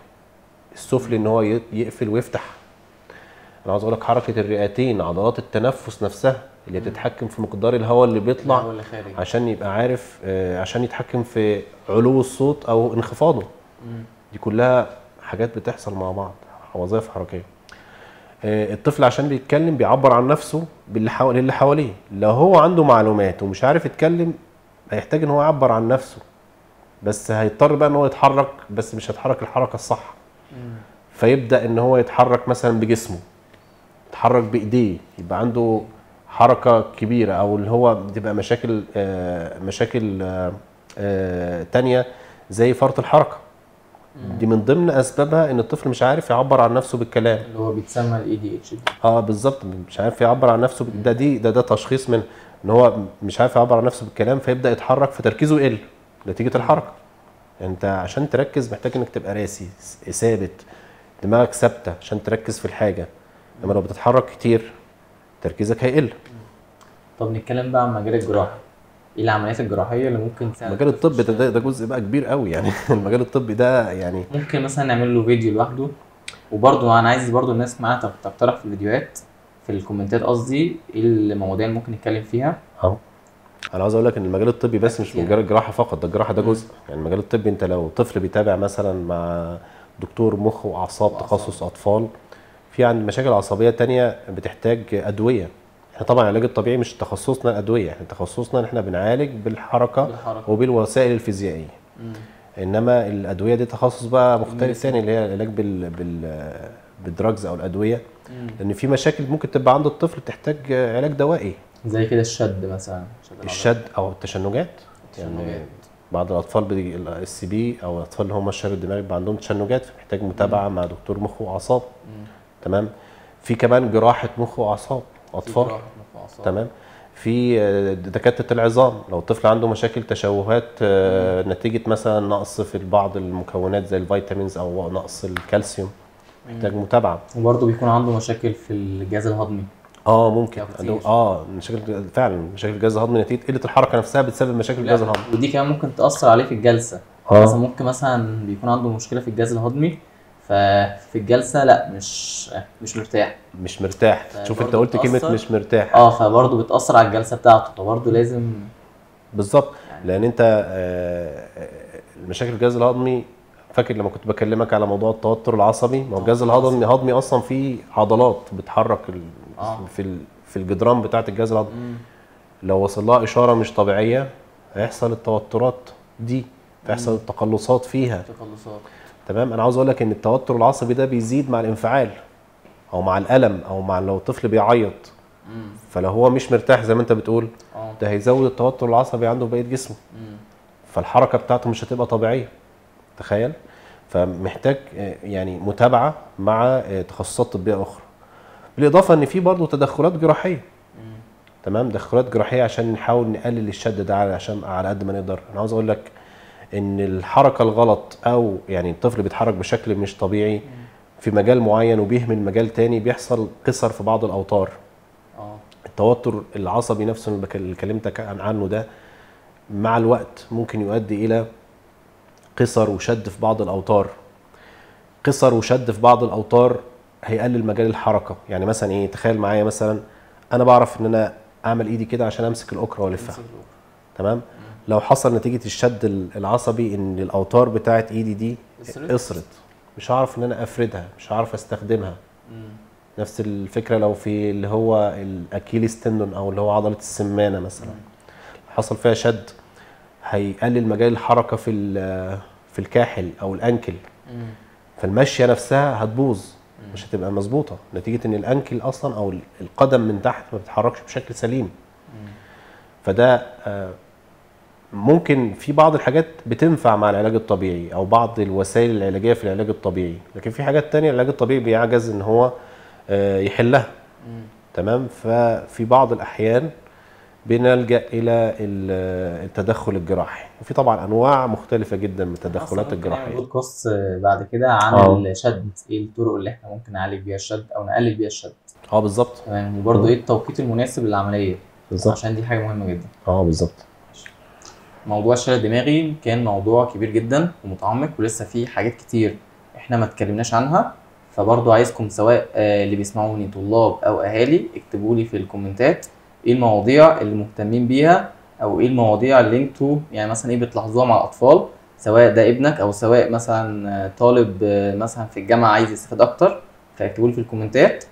السفلي إن هو يقفل ويفتح أنا عاوز أقول لك حركة الرئتين عضلات التنفس نفسها اللي بتتحكم في مقدار الهواء اللي بيطلع اللي عشان يبقى عارف آه، عشان يتحكم في علو الصوت أو انخفاضه. مم. دي كلها حاجات بتحصل مع بعض وظائف حركية. آه، الطفل عشان بيتكلم بيعبر عن نفسه باللي حواليه اللي حواليه. لو هو عنده معلومات ومش عارف يتكلم هيحتاج إن هو يعبر عن نفسه. بس هيضطر بقى إن هو يتحرك بس مش هيتحرك الحركة الصح. مم. فيبدأ إن هو يتحرك مثلا بجسمه. يتحرك بإيديه يبقى عنده حركة كبيرة أو اللي هو بتبقى مشاكل آه، مشاكل آه، آه، تانية زي فرط الحركة. دي من ضمن أسبابها إن الطفل مش عارف يعبر عن نفسه بالكلام. اللي هو بيتسمى ال ADHD آه بالظبط. مش عارف يعبر عن نفسه ده دي ده ده تشخيص من إن هو مش عارف يعبر عن نفسه بالكلام فيبدأ يتحرك فتركيزه يقل نتيجة الحركة. يعني أنت عشان تركز محتاج إنك تبقى راسي ثابت دماغك ثابتة عشان تركز في الحاجة. لما لو بتتحرك كتير تركيزك هيقل. طب نتكلم بقى عن مجال الجراحة. إيه العمليات الجراحية اللي ممكن تساعد؟ مجال الطب ده, ده, ده جزء بقى كبير قوي يعني. المجال الطبي ده يعني ممكن مثلا نعمل له فيديو لوحده. وبرضه أنا عايز برضه الناس معانا تق- تقترح في الفيديوهات في الكومنتات قصدي إيه المواضيع اللي ممكن نتكلم فيها. أهو. أنا عاوز أقول لك إن المجال الطبي بس مش كتير. مجال الجراحة فقط ده الجراحة ده جزء. يعني المجال الطبي أنت لو طفل بيتابع مثلا مع دكتور مخ وأعصاب. تخصص أطفال في عند مشاكل عصبية تانية بتحتاج أدوية إحنا طبعا العلاج الطبيعي مش تخصصنا الأدوية إحنا تخصصنا إن إحنا بنعالج بالحركة بالحركة. وبالوسائل الفيزيائية مم. إنما الأدوية دي تخصص بقى مختلف. تاني اللي هي العلاج بال بال بال drugs أو الأدوية مم. لأن في مشاكل ممكن تبقى عند الطفل تحتاج علاج دوائي زي كده الشد مثلا. الشد أو التشنجات يعني التشنجات. بعض الأطفال ال CP أو الأطفال اللي هم الشلل الدماغي بيبقى عندهم تشنجات فمحتاج متابعة مع دكتور مخ وأعصاب مم. تمام؟ في كمان جراحة مخ وأعصاب أطفال. تمام؟ في آه، دكاترة العظام. لو الطفل عنده مشاكل تشوهات آه، نتيجة مثلا نقص في بعض المكونات زي ال vitamins أو نقص الكالسيوم محتاج متابعة. وبرضه بيكون عنده مشاكل في الجهاز الهضمي. آه ممكن. آه مشاكل فعلا مشاكل الجهاز الهضمي نتيجة قلة الحركة نفسها بتسبب مشاكل الجهاز الهضمي. ودي كمان ممكن تأثر عليه في الجلسة. آه. مثلا ممكن مثلا بيكون عنده مشكلة في الجهاز الهضمي ففي الجلسة لا مش مش مرتاح. مش مرتاح. شوف انت قلت كلمة. مش مرتاح. آه فبرضه بتأثر على الجلسة بتاعته فبرضه لازم بالظبط. لأن انت آه، آه، المشاكل الجهاز الهضمي فاكر لما كنت بكلمك على موضوع التوتر العصبي؟ ما هو الجهاز الهضمي هضمي أصلا فيه عضلات بتحرك آه. في في الجدران بتاعة الجهاز الهضمي. لو وصل لها إشارة مش طبيعية هيحصل التوترات دي هيحصل التقلصات فيها. تقلصات تمام؟ أنا عاوز أقول لك إن التوتر العصبي ده بيزيد مع الانفعال أو مع الألم أو مع لو الطفل بيعيط. فلو هو مش مرتاح زي ما أنت بتقول آه. ده هيزود التوتر العصبي عنده في بقية جسمه. فالحركة بتاعته مش هتبقى طبيعية. تخيل؟ فمحتاج آه، يعني متابعة مع آه، تخصصات طبية أخرى. بالإضافة إن في برضه تدخلات جراحية. تمام؟ تدخلات جراحية عشان نحاول نقلل الشد ده عشان على قد ما نقدر. أنا عاوز أقول لك إن الحركة الغلط أو يعني الطفل بيتحرك بشكل مش طبيعي في مجال معين وبيهمل مجال تاني بيحصل قصر في بعض الأوتار. آه. التوتر العصبي نفسه اللي كلمتك عن- عنه ده مع الوقت ممكن يؤدي إلى قصر وشد في بعض الأوتار. قصر وشد في بعض الأوتار هيقلل مجال الحركة. يعني مثلا إيه تخيل معايا مثلا أنا بعرف إن أنا أعمل إيدي كده عشان أمسك الأكرة وألفها. تمام؟ لو حصل نتيجة الشد ال- العصبي إن الأوتار بتاعت ايدي دي قصرت؟ مش هعرف إن أنا أفردها مش هعرف أستخدمها. مم. نفس الفكرة لو في اللي هو الأكيليس تندون أو اللي هو عضلة السمانة مثلا. حصل فيها شد هيقلل مجال الحركة في في الكاحل أو الأنكل. مم. فالمشية نفسها هتبوظ مش هتبقى مظبوطة. نتيجة إن الأنكل أصلا أو القدم من تحت ما بتتحركش بشكل سليم. فده آه، ممكن في بعض الحاجات بتنفع مع العلاج الطبيعي أو بعض الوسائل العلاجية في العلاج الطبيعي. لكن في حاجات تانية العلاج الطبيعي بيعجز إن هو آه، يحلها. تمام؟ ففي بعض الأحيان بنلجأ إلى ال- التدخل الجراحي. وفي طبعا أنواع مختلفة جدا من التدخلات الجراحية. بودكاست بعد كده عن آه. الشد. إيه الطرق اللي إحنا ممكن نعالج بيها الشد أو نقلل بيها الشد؟ آه بالظبط. تمام. وبرضه إيه التوقيت المناسب للعملية؟ بالظبط. عشان دي حاجة مهمة جدا. آه بالظبط. موضوع الشلل الدماغي كان موضوع كبير جدا ومتعمق ولسه فيه حاجات كتير إحنا ما اتكلمناش عنها. فبرضه عايزكم سواء آه، اللي بيسمعوني طلاب أو أهالي اكتبوا لي في الكومنتات إيه المواضيع اللي مهتمين بيها أو إيه المواضيع اللي أنتوا يعني مثلا إيه بتلاحظوها مع الأطفال سواء ده ابنك أو سواء مثلا آه، طالب آه، مثلا في الجامعة عايز يستفاد أكتر فاكتبوا لي في الكومنتات.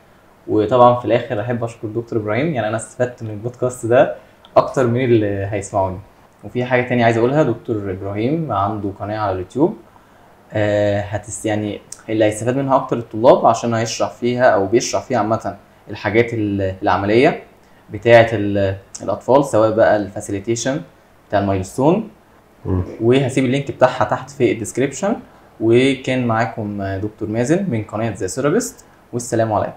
وطبعا في الآخر أحب أشكر دكتور إبراهيم يعني أنا استفدت من البودكاست ده أكتر من اللي هيسمعوني. وفي حاجة تانية عايز أقولها دكتور إبراهيم عنده قناة على اليوتيوب آه هتس يعني اللي هيستفاد منها أكتر الطلاب عشان هيشرح فيها أو بيشرح فيها عامة الحاجات ال- العملية بتاعة ال- الأطفال سواء بقى ال facilitation بتاع ال milestone. وهسيب ال link بتاعها تحت في ال description وكان معاكم دكتور مازن من قناة The Therapist والسلام عليكم